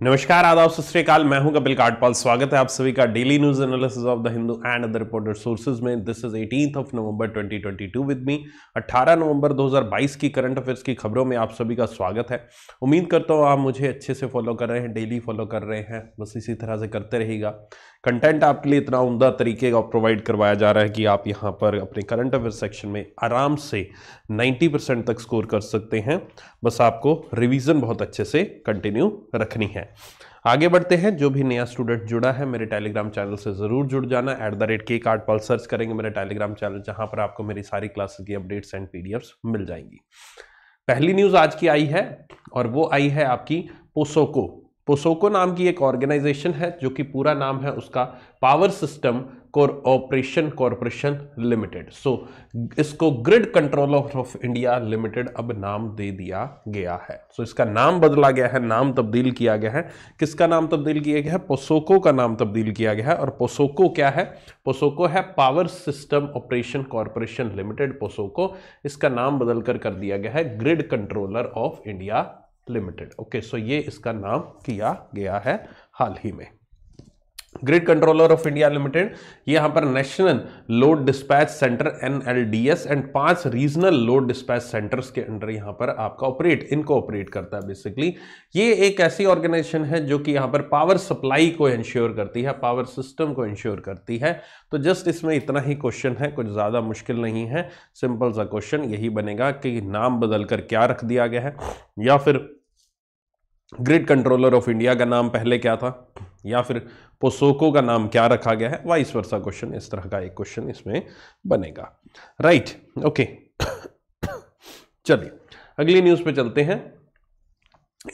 नमस्कार, आदाब, सत मैं हूँ कपिल काटपाल। स्वागत है आप सभी का daily news analysis of the Hindu and other reporter sources में। This is 18th of November 2022 with me 18 नवंबर 2022 की करंट अफेयर्स की खबरों में आप सभी का स्वागत है। उम्मीद करता हूँ आप मुझे अच्छे से फॉलो कर रहे हैं डेली फॉलो कर रहे हैं। बस इसी तरह से करते रहेगा कंटेंट आपके लिए इतना उमदा तरीके का प्रोवाइड करवाया जा रहा है कि आप यहाँ पर अपने करंट अफेयर सेक्शन में आराम से 90 परसेंट तक स्कोर कर सकते हैं। बस आपको रिवीजन बहुत अच्छे से कंटिन्यू रखनी है। आगे बढ़ते हैं। जो भी नया स्टूडेंट जुड़ा है, मेरे टेलीग्राम चैनल से ज़रूर जुड़ जाना। एट द रेट के कार्ड पल सर्च करेंगे, मेरे टेलीग्राम चैनल जहाँ पर आपको मेरी सारी क्लासेस की अपडेट्स एंड पीडीएफ्स मिल जाएँगी। पहली न्यूज़ आज की आई है, और वो आई है आपकी पोसोको पोसोको नाम की एक ऑर्गेनाइजेशन है जो कि पूरा नाम है उसका power system operation corporation limited. So इसको grid controller of India limited अब नाम दे दिया गया है। सो so, इसका नाम बदला गया है नाम तब्दील किया गया है। किसका नाम तब्दील किया गया है? पोसोको का नाम तब्दील किया गया है। और पोसोको क्या है? पोसोको है power system operation corporation limited POSOCO. इसका नाम बदलकर कर दिया गया है grid controller of India limited okay so ये इसका नाम किया गया है हाल ही में। Grid controller of India limited यहाँ पर national load dispatch centre NLDS and पाँच रीजनल लोड डिस्पैच सेंटर्स के अंडर यहाँ पर आपका ऑपरेट इनको ऑपरेट करता है बेसिकली ये एक ऐसी ऑर्गेनाइजेशन है जो कि यहाँ पर पावर सप्लाई को इंश्योर करती है पावर सिस्टम को इंश्योर करती है। तो जस्ट इसमें इतना ही क्वेश्चन है, कुछ ज़्यादा मुश्किल नहीं है। सिंपल सा क्वेश्चन यही बनेगा कि नाम बदलकर क्या रख दिया गया है, या फिर ग्रिड कंट्रोलर ऑफ़ इंडिया का नाम पहले क्या था? या फिर पोसोको का नाम क्या रखा गया है? वाइस वर्षा क्वेश्चन, इस तरह का एक क्वेश्चन इसमें बनेगा। Right, okay. चलिए, अगली न्यूज़ पे चलते हैं।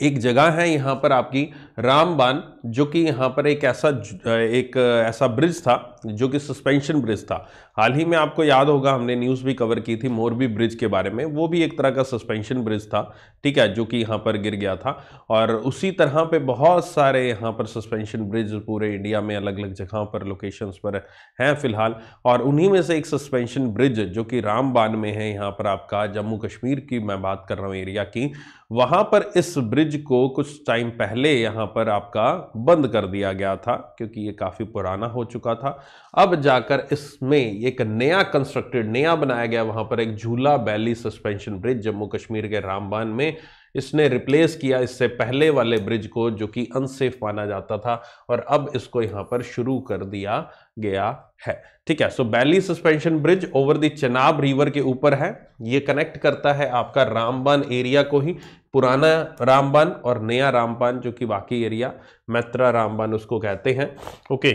एक जगह है, यहाँ पर आपकी रामबान जो कि यहाँ पर एक ऐसा एक ऐसा ब्रिज था, जो कि सस्पेंशन ब्रिज था। हाल ही में आपको याद होगा, हमने न्यूज़ भी कवर की थी मोरबी ब्रिज के बारे में। वो भी एक तरह का सस्पेंशन ब्रिज था, ठीक है, जो कि यहाँ पर गिर गया था। और उसी तरह पे बहुत सारे यहाँ पर सस्पेंशन ब्रिज पूरे इंडिया में अलग अलग जगहों पर लोकेशंस पर हैं फ़िलहाल। और उन्हीं में से एक सस्पेंशन ब्रिज जो कि रामबान में है यहाँ पर आपका, जम्मू कश्मीर की मैं बात कर रहा हूँ एरिया की। वहाँ पर इस ब्रिज को कुछ टाइम पहले यहाँ पर आपका बंद कर दिया गया था, क्योंकि ये काफ़ी पुराना हो चुका था। अब जाकर इसमें एक नया कंस्ट्रक्टेड नया बनाया गया, वहाँ पर एक झूला Bailey suspension bridge Jammu Kashmir के रामबान में इसने रिप्लेस किया। इससे पहले वाले ब्रिज को, जो कि अनसेफ माना जाता था, और अब इसको यहाँ पर शुरू कर दिया गया है। ठीक है so Bailey suspension bridge over the Chenab river के ऊपर है। ये कनेक्ट करता है आपका रामबान एरिया को ही। पुराना रामबान और नया रामबान जो कि बाकी एरिया मैत्रा रामबान उसको कहते हैं। ओके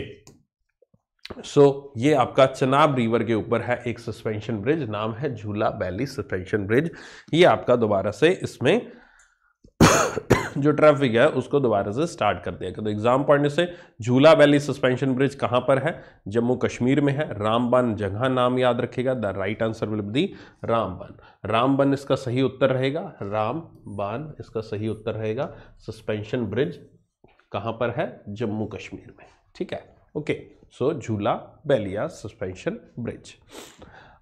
सो so, ये आपका चनाब रिवर के ऊपर है एक सस्पेंशन ब्रिज नाम है झूला वैली सस्पेंशन ब्रिज। ये आपका दोबारा से इसमें जो ट्रैफ़िक है, उसको दोबारा से स्टार्ट कर दिया। तो एग्ज़ाम पढ़ने से झूला वैली सस्पेंशन ब्रिज कहाँ पर है? जम्मू कश्मीर में है। रामबन जगह नाम याद रखेगा the right answer will be Ramban. Ramban इसका सही उत्तर रहेगा। रामबान इसका सही उत्तर रहेगा। सस्पेंशन ब्रिज कहाँ पर है? जम्मू कश्मीर में। ठीक है? ओके सो झूला बेलिया सस्पेंशन ब्रिज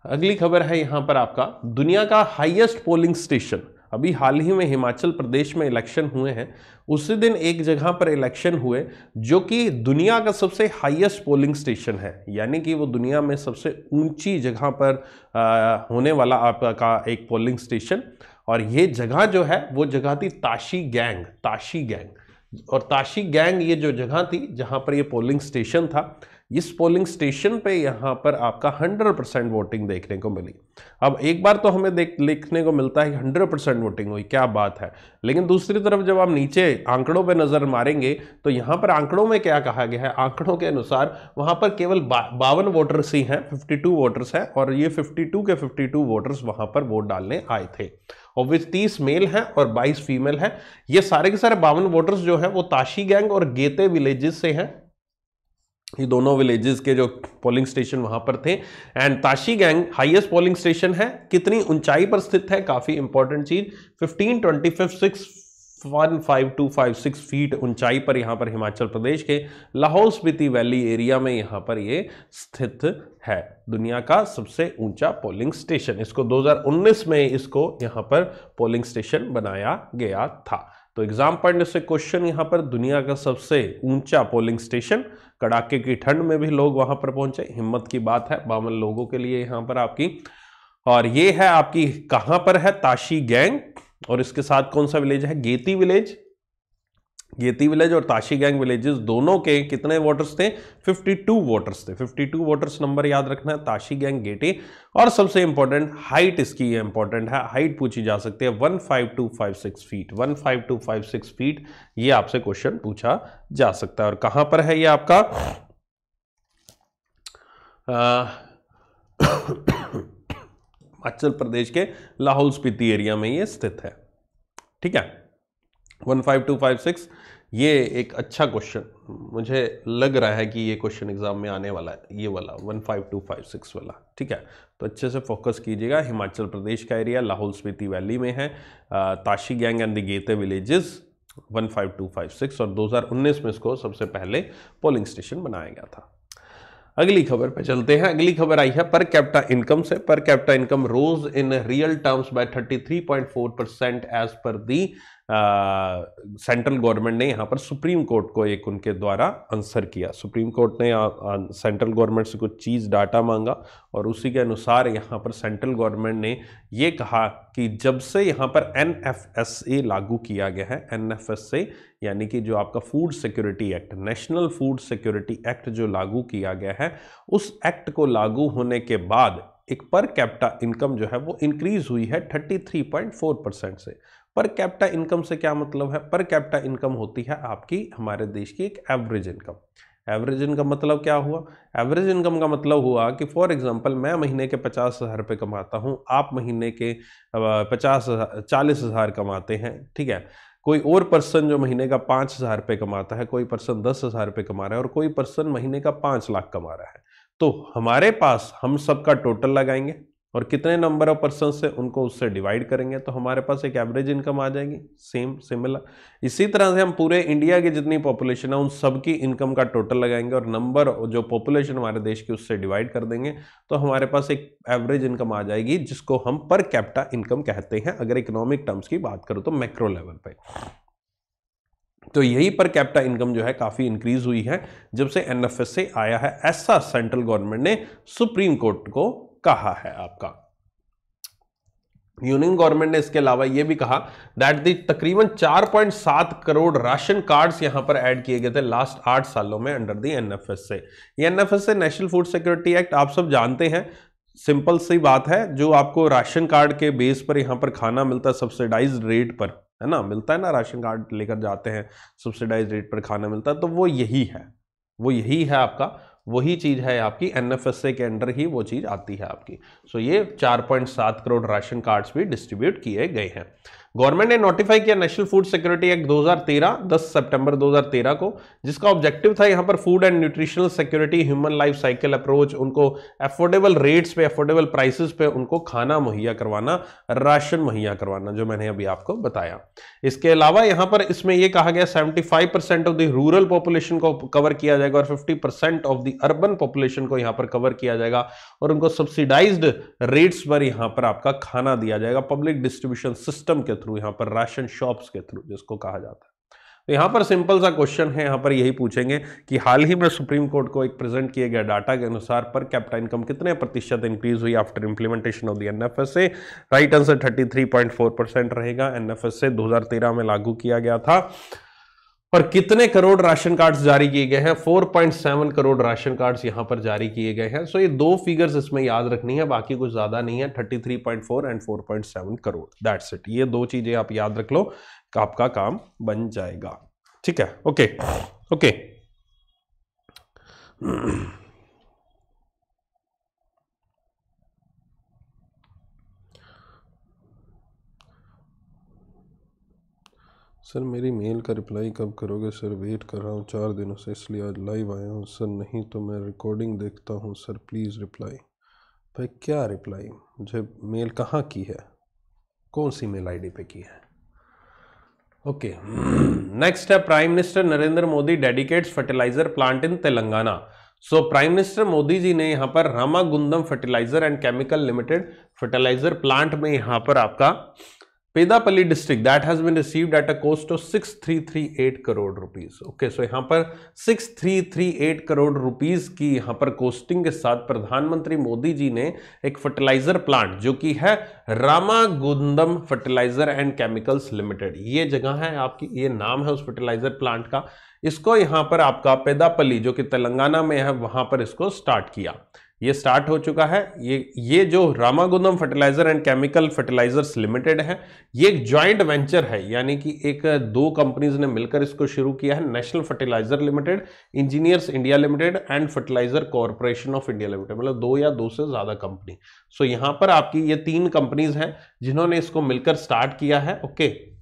अगली खबर है यहाँ पर आपका। दुनिया का हाईएस्ट पोलिंग स्टेशन अभी हाल ही में हिमाचल प्रदेश में इलेक्शन हुए हैं। उसी दिन एक जगह पर इलेक्शन हुए जो कि दुनिया का सबसे हाईएस्ट पोलिंग स्टेशन है। यानी कि वो दुनिया में सबसे ऊँची जगह पर आ, होने वाला आपका एक पोलिंग स्टेशन और ये जगह जो है वो जगह थी ताशी गैंग ताशी गैंग। और ताशी गैंग ये जो जगह थी जहाँ पर ये पोलिंग स्टेशन था इस पोलिंग स्टेशन पे यहाँ पर आपका 100 परसेंट वोटिंग देखने को मिली। अब एक बार तो हमें देख लिखने को मिलता है कि 100 परसेंट वोटिंग हुई, क्या बात है। लेकिन दूसरी तरफ़ जब आप नीचे आंकड़ों पे नज़र मारेंगे तो यहाँ पर आंकड़ों में क्या कहा गया है? आंकड़ों के अनुसार वहाँ पर केवल बावन वोटर्स ही हैं फिफ्टी वोटर्स हैं, और ये फिफ्टी के फिफ्टी वोटर्स वहाँ पर वोट डालने आए थे। और विच तीस मेल हैं और बाईस फीमेल हैं। ये सारे के सारे बावन वोटर्स जो हैं, वो ताशी गैंग और गेते विलेजेस से हैं। ये दोनों विलेजेस के जो पोलिंग स्टेशन वहाँ पर थे। And Tashigang highest polling station है। कितनी ऊंचाई पर स्थित है? काफ़ी इंपॉर्टेंट चीज़। 15 25 6 one five two five six feet ऊंचाई पर यहाँ पर हिमाचल प्रदेश के लाहौल स्पीति वैली एरिया में यहाँ पर ये स्थित है। दुनिया का सबसे ऊँचा पोलिंग स्टेशन इसको 2019 में इसको यहाँ पर पोलिंग स्टेशन बनाया गया था। तो एग्ज़ाम पॉइंट से क्वेश्चन यहाँ पर दुनिया का सबसे ऊँचा पोलिंग स्टेशन कड़ाके की ठंड में भी लोग वहाँ पर पहुँचे। हिम्मत की बात है, बावन लोगों के लिए यहाँ पर आपकी। और ये है आपकी कहाँ पर है? ताशी गैंग। और इसके साथ कौन सा विलेज है? गेती विलेज। गेती विलेज और ताशी गैंग विलेजेस दोनों के कितने वोटर्स थे? 52 वोटर्स थे। 52 वोटर्स नंबर याद रखना है, ताशी गैंग गेटी। और सबसे इंपॉर्टेंट हाइट इसकी इंपॉर्टेंट है हाइट पूछी जा सकती है 15256 फीट 15256 फीट ये आपसे क्वेश्चन पूछा जा सकता है। और कहाँ पर है ये आपका? हिमाचल प्रदेश के लाहौल स्पीति एरिया में ये स्थित है। ठीक है? 15256 ये एक अच्छा क्वेश्चन मुझे लग रहा है कि ये क्वेश्चन एग्ज़ाम में आने वाला है, ये वाला 15256 वाला, ठीक है? तो अच्छे से फोकस कीजिएगा। हिमाचल प्रदेश का एरिया लाहौल स्पीति वैली में है। Tashigang and the Gete villages 15256 और 2019 में इसको सबसे पहले पोलिंग स्टेशन बनाया गया था। अगली खबर पे चलते हैं। अगली खबर आई है पर कैप्टा इनकम से। Per capita income rose in real terms by 33.4 percent as per the central government ने यहाँ पर सुप्रीम कोर्ट को एक उनके द्वारा आंसर किया। सुप्रीम कोर्ट ने सेंट्रल गवर्नमेंट से कुछ चीज़ डाटा मांगा और उसी के अनुसार यहाँ पर सेंट्रल गवर्नमेंट ने ये कहा कि जब से यहाँ पर एन लागू किया गया है एन यानी कि जो आपका food security act national food security act जो लागू किया गया है, उस एक्ट को लागू होने के बाद एक पर कैपिटा इनकम जो है वो इंक्रीज हुई है 33.4 परसेंट से। पर कैप्टा इनकम से क्या मतलब है? पर कैपिटा इनकम होती है आपकी, हमारे देश की एक एवरेज इनकम एवरेज इनकम मतलब क्या हुआ? एवरेज इनकम का मतलब हुआ कि फॉर एग्जांपल मैं महीने के पचास हज़ार रुपये कमाता हूँ, आप महीने के पचास हज़ार, चालीस हज़ार कमाते हैं, ठीक है? कोई और पर्सन जो महीने का पाँच हज़ार रुपये कमाता है, कोई पर्सन दस हज़ार रुपये कमा रहा है और कोई पर्सन महीने का पाँच लाख कमा रहा है। तो हमारे पास हम सबका टोटल लगाएँगे। और कितने नंबर ऑफ़ पर्सन से उनको उससे डिवाइड करेंगे तो हमारे पास एक एवरेज इनकम आ जाएगी सेम सिमिलर इसी तरह से हम पूरे इंडिया की जितनी पॉपुलेशन है, उन सबकी इनकम का टोटल लगाएँगे और नंबर जो पॉपुलेशन हमारे देश की, उससे डिवाइड कर देंगे तो हमारे पास एक एवरेज इनकम आ जाएगी, जिसको हम पर कैपिटा इनकम कहते हैं, अगर इकोनॉमिक टर्म्स की बात करो तो मैक्रो लेवल पर तो यही पर कैपिटा इनकम जो है, काफ़ी इंक्रीज हुई है, जब से एनएफएस आया है, ऐसा सेंट्रल गवर्नमेंट ने सुप्रीम कोर्ट को कहा है आपका। यूनियन गवर्नमेंट ने इसके अलावा यह भी कहा दैट दी तकरीबन 4.7 करोड़ राशन कार्ड्स यहाँ पर ऐड किए गए थे लास्ट आठ सालों में अंडर दी एनएफएस से। ये एनएफएस से नेशनल फ़ूड सिक्योरिटी एक्ट आप सब जानते हैं सिंपल सी बात है, जो आपको राशन कार्ड के बेस पर यहाँ पर खाना मिलता है सब्सिडाइज रेट पर, है ना? मिलता है ना राशन कार्ड लेकर जाते हैं सब्सिडाइज रेट पर खाना मिलता है तो वो यही है, वो यही है आपका। वही चीज़ है आपकी एनएफएसए के अंडर ही वो चीज़ आती है आपकी। सो so, ये 4.7 करोड़ राशन कार्ड्स भी डिस्ट्रीब्यूट किए गए हैं। गवर्नमेंट ने नोटिफाई किया नेशनल फ़ूड सिक्योरिटी एक्ट 2013 10 सितंबर 2013 को, जिसका ऑब्जेक्टिव था यहाँ पर food and nutritional security human life cycle approach उनको अफोर्डेबल रेट्स पे अफोर्डेबल प्राइसेस पे उनको खाना मुहैया करवाना, राशन मुहैया करवाना, जो मैंने अभी आपको बताया। इसके अलावा यहाँ पर इसमें यह कहा गया seventy of the rural population को कवर किया जाएगा और fifty of the urban population को यहाँ पर कवर किया जाएगा और उनको सब्सिडाइज्ड रेट्स पर यहाँ पर आपका खाना दिया जाएगा पब्लिक डिस्ट्रीब्यूशन सिस्टम के थ्रू। यहाँ पर राशन शॉप्स के थ्रू जिसको कहा जाता है। तो यहाँ पर सिंपल सा क्वेश्चन है, यहाँ पर यही पूछेंगे कि हाल ही में सुप्रीम कोर्ट को एक प्रेजेंट किए गए डाटा के अनुसार पर कैपिटा इनकम कितने प्रतिशत इंक्रीज हुई after implementation of the N F right answer 33.4 percent रहेगा। एनएफएसए 2013 में लागू किया गया था। और कितने करोड़ राशन कार्ड्स जारी किए गए हैं? 4.7 करोड़ राशन कार्ड्स यहाँ पर जारी किए गए हैं। सो ये दो फिगर्स इसमें याद रखनी है, बाकी कुछ ज़्यादा नहीं है। 33.4 एंड 4.7 करोड़। दैट्स इट ये दो चीज़ें आप याद रख लो, आपका काम बन जाएगा। ठीक है? ओके ओके सर, मेरी मेल का रिप्लाई कब करोगे? सर वेट कर रहा हूँ चार दिनों से, इसलिए आज लाइव आया हूँ। सर, नहीं तो मैं रिकॉर्डिंग देखता हूँ। सर प्लीज़ रिप्लाई भाई, क्या रिप्लाई मुझे मेल कहाँ की है? कौन सी मेल आईडी पे की है? ओके नेक्स्ट है prime minister Narendra Modi dedicates fertilizer plant in Telangana. So prime minister Modi ji ने यहाँ पर Ramagundam fertilizer and chemical limited fertilizer plant में यहाँ पर आपका Peddapalli district that has been received at a cost of 6338 crore rupees okay so यहाँ पर 6338 crore rupees की यहाँ पर कोस्टिंग के साथ प्रधानमंत्री मोदी जी ने एक फर्टिलाइज़र प्लांट जो कि है Ramagundam fertilizer and chemicals limited ये जगह है आपकी, ये नाम है उस फर्टिलाइज़र प्लांट का। इसको यहाँ पर आपका पेदापल्ली, जो कि तेलंगाना में है, वहाँ पर इसको स्टार्ट किया। ये स्टार्ट हो चुका है। ये ये जो Ramagundam fertilizer and chemical fertilizers limited है, ये एक ज्वाइंट वेंचर है। यानी कि एक, दो कंपनीज़ ने मिलकर इसको शुरू किया है। National fertilizer limited engineers India limited and fertilizer corporation of India limited मतलब दो या दो से ज़्यादा कंपनी सो यहाँ पर आपकी ये तीन कंपनीज़ हैं जिन्होंने इसको मिलकर स्टार्ट किया है। ओके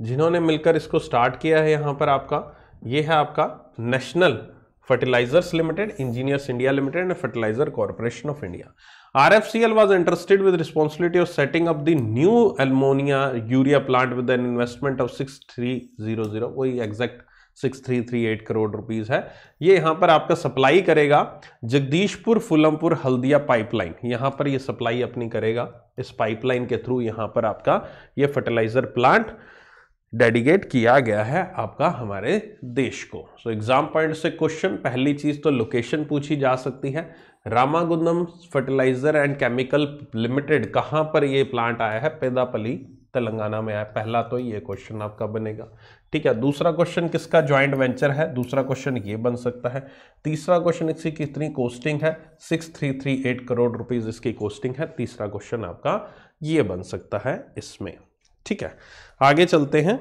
जिन्होंने मिलकर इसको स्टार्ट किया है यहाँ पर आपका, ये है आपका national fertilizers limited engineers India limited and fertilizer corporation of India R F C L RFCL was interested with responsibility of setting up the new ammonia urea plant with an investment of 6300 वही exact 6338 crore rupees है। ये यहाँ पर आपका supply करेगा Jagdishpur, फुलमपुर, Haldia pipeline यहाँ पर ये सप्लाई अपनी करेगा। इस पाइपलाइन के थ्रू यहाँ पर आपका ये फर्टिलाइज़र प्लांट डेडिकेट किया गया है आपका हमारे देश को। सो एग्ज़ाम पॉइंट से क्वेश्चन पहली चीज़ तो लोकेशन पूछी जा सकती है। Ramagundam fertilizer and chemical limited कहाँ पर ये प्लांट आया है? पेदापली तेलंगाना में आया पहला तो ये क्वेश्चन आपका बनेगा। ठीक है, दूसरा क्वेश्चन किसका ज्वाइंट वेंचर है? दूसरा क्वेश्चन ये बन सकता है। तीसरा क्वेश्चन इसकी कितनी कोस्टिंग है? Six three three eight crore rupees इसकी कोस्टिंग है। तीसरा क्वेश्चन आपका ये बन सकता है इसमें। ठीक है, आगे चलते हैं।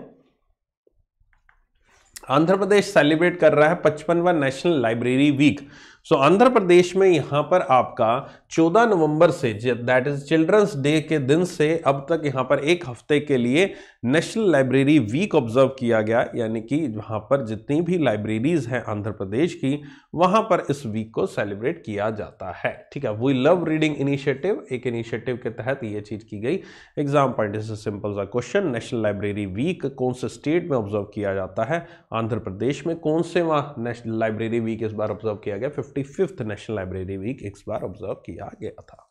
आंध्र प्रदेश सेलिब्रेट कर रहा है पचपनवा national library week so Andhra Pradesh में यहाँ पर आपका 14 नवंबर say that is children's day के दिन से अब तक यहाँ पर एक हफ़्ते के लिए नेशनल लाइब्रेरी वीक ऑब्ज़र्व किया गया, यानी कि वहाँ पर जितनी भी लाइब्रेरीज हैं आंध्र प्रदेश की वहाँ पर इस वीक को सेलिब्रेट किया जाता है। ठीक है वी लव रीडिंग इनिशिएटिव एक इनिशिएटिव के तहत ये चीज़ की गई। एग्ज़ाम पॉइंट इज़ सिंपल सा क्वेश्चन नेशनल लाइब्रेरी वीक कौन से स्टेट में ऑब्ज़र्व किया जाता है? आंध्र प्रदेश में कौन से वहाँ नेशनल लाइब्रेरी वीक इस बार ऑब्ज़र्व किया गया? फिफ्टी नेशनल लाइब्रेरी वीक इस बार ऑब्ज़र्व किया गया था।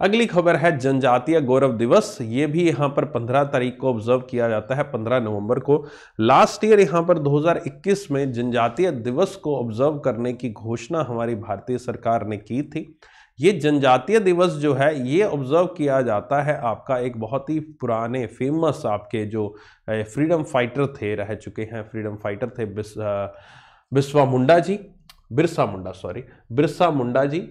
अगली खबर है जनजातीय गौरव दिवस। ये भी यहाँ पर 15 तारीख को ऑब्ज़र्व किया जाता है 15 नवंबर को। लास्ट ईयर यहाँ पर 2021 में जनजातीय दिवस को ऑब्ज़र्व करने की घोषणा हमारी भारतीय सरकार ने की थी। ये जनजातीय दिवस जो है, ये ऑब्ज़र्व किया जाता है आपका एक बहुत ही पुराने फ़ेमस आपके जो फ्रीडम फाइटर थे, रह चुके हैं फ्रीडम फाइटर थे बिस्वा मुंडा जी, बिरसा मुंडा सॉरी बिरसा मुंडा जी,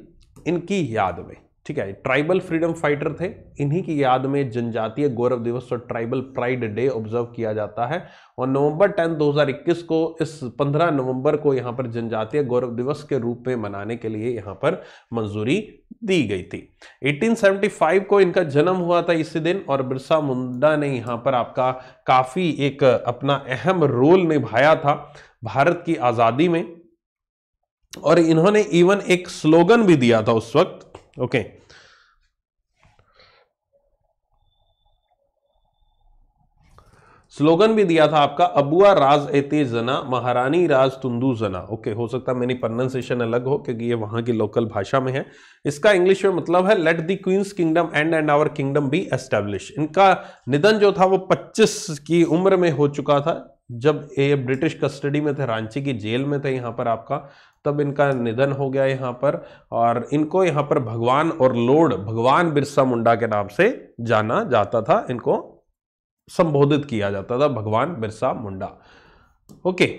इनकी याद में। ठीक है ट्राइबल फ्रीडम फाइटर थे, इन्हीं की याद में जनजातीय गौरव दिवस और ट्राइबल प्राइड डे ऑब्ज़र्व किया जाता है। और नवंबर 10 2021 को, इस 15 नवंबर को यहाँ पर जनजातीय गौरव दिवस के रूप में मनाने के लिए यहाँ पर मंजूरी दी गई थी। 1875 को इनका जन्म हुआ था इसी दिन और बिरसा मुंडा ने यहाँ पर आपका काफ़ी एक अपना अहम रोल निभाया था भारत की आज़ादी में। और इन्होंने इवन एक स्लोगन भी दिया था उस वक्त ओके स्लोगन भी दिया था आपका, अबुआ राज एते जना, महारानी राज तुंदू जना. ओके हो सकता है मेरी प्रोनाउंसिएशन अलग हो, क्योंकि ये वहाँ की लोकल भाषा में है। इसका इंग्लिश में मतलब है let the queens kingdom and and our kingdom be establish इनका निधन जो था, वो 25 की उम्र में हो चुका था। जब ये ब्रिटिश कस्टडी में थे रांची की जेल में थे यहाँ पर आपका तब इनका निधन हो गया यहाँ पर। और इनको यहाँ पर भगवान और लोड भगवान बिरसा मुंडा के नाम से जाना जाता था इनको संबोधित किया जाता था भगवान बिरसा मुंडा। ओके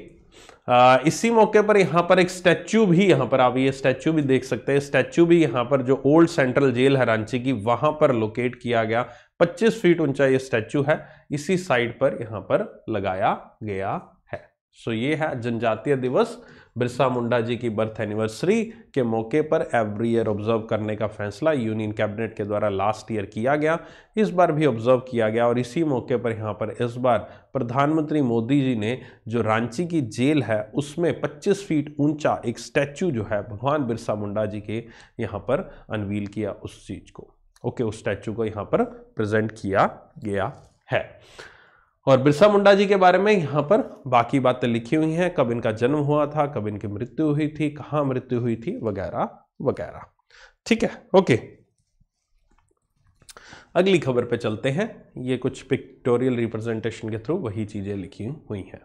आ, इसी मौके पर यहाँ पर एक स्टैच्यू भी यहाँ पर आप ये स्टैच्यू भी देख सकते हैं। स्टैच्यू भी यहाँ पर जो ओल्ड सेंट्रल जेल है रांची की वहाँ पर लोकेट किया गया। 25 फीट ऊँचा ये स्टैचू है, इसी साइड पर यहाँ पर लगाया गया है। सो ये है जनजातीय दिवस। बिरसा मुंडा जी की बर्थ एनिवर्सरी के मौके पर एवरी ईयर ऑब्ज़र्व करने का फैसला यूनियन कैबिनेट के द्वारा लास्ट ईयर किया गया। इस बार भी ऑब्ज़र्व किया गया और इसी मौके पर यहाँ पर इस बार प्रधानमंत्री मोदी जी ने जो रांची की जेल है, उसमें 25 फीट ऊँचा एक स्टैचू जो है, भगवान बिरसा मुंडा जी के यहाँ पर अनवील किया उस चीज़ को। ओके, उस स्टैचू को यहाँ पर प्रेजेंट किया गया है। और बिरसा मुंडा जी के बारे में यहाँ पर बाकी बातें लिखी हुई हैं। कब इनका जन्म हुआ था, कब इनकी मृत्यु हुई थी, कहाँ मृत्यु हुई थी, वगैरह वगैरह। ठीक है, ओके। अगली खबर पे चलते हैं। ये कुछ पिक्टोरियल रिप्रेजेंटेशन के थ्रू वही चीज़ें लिखी हुई हैं।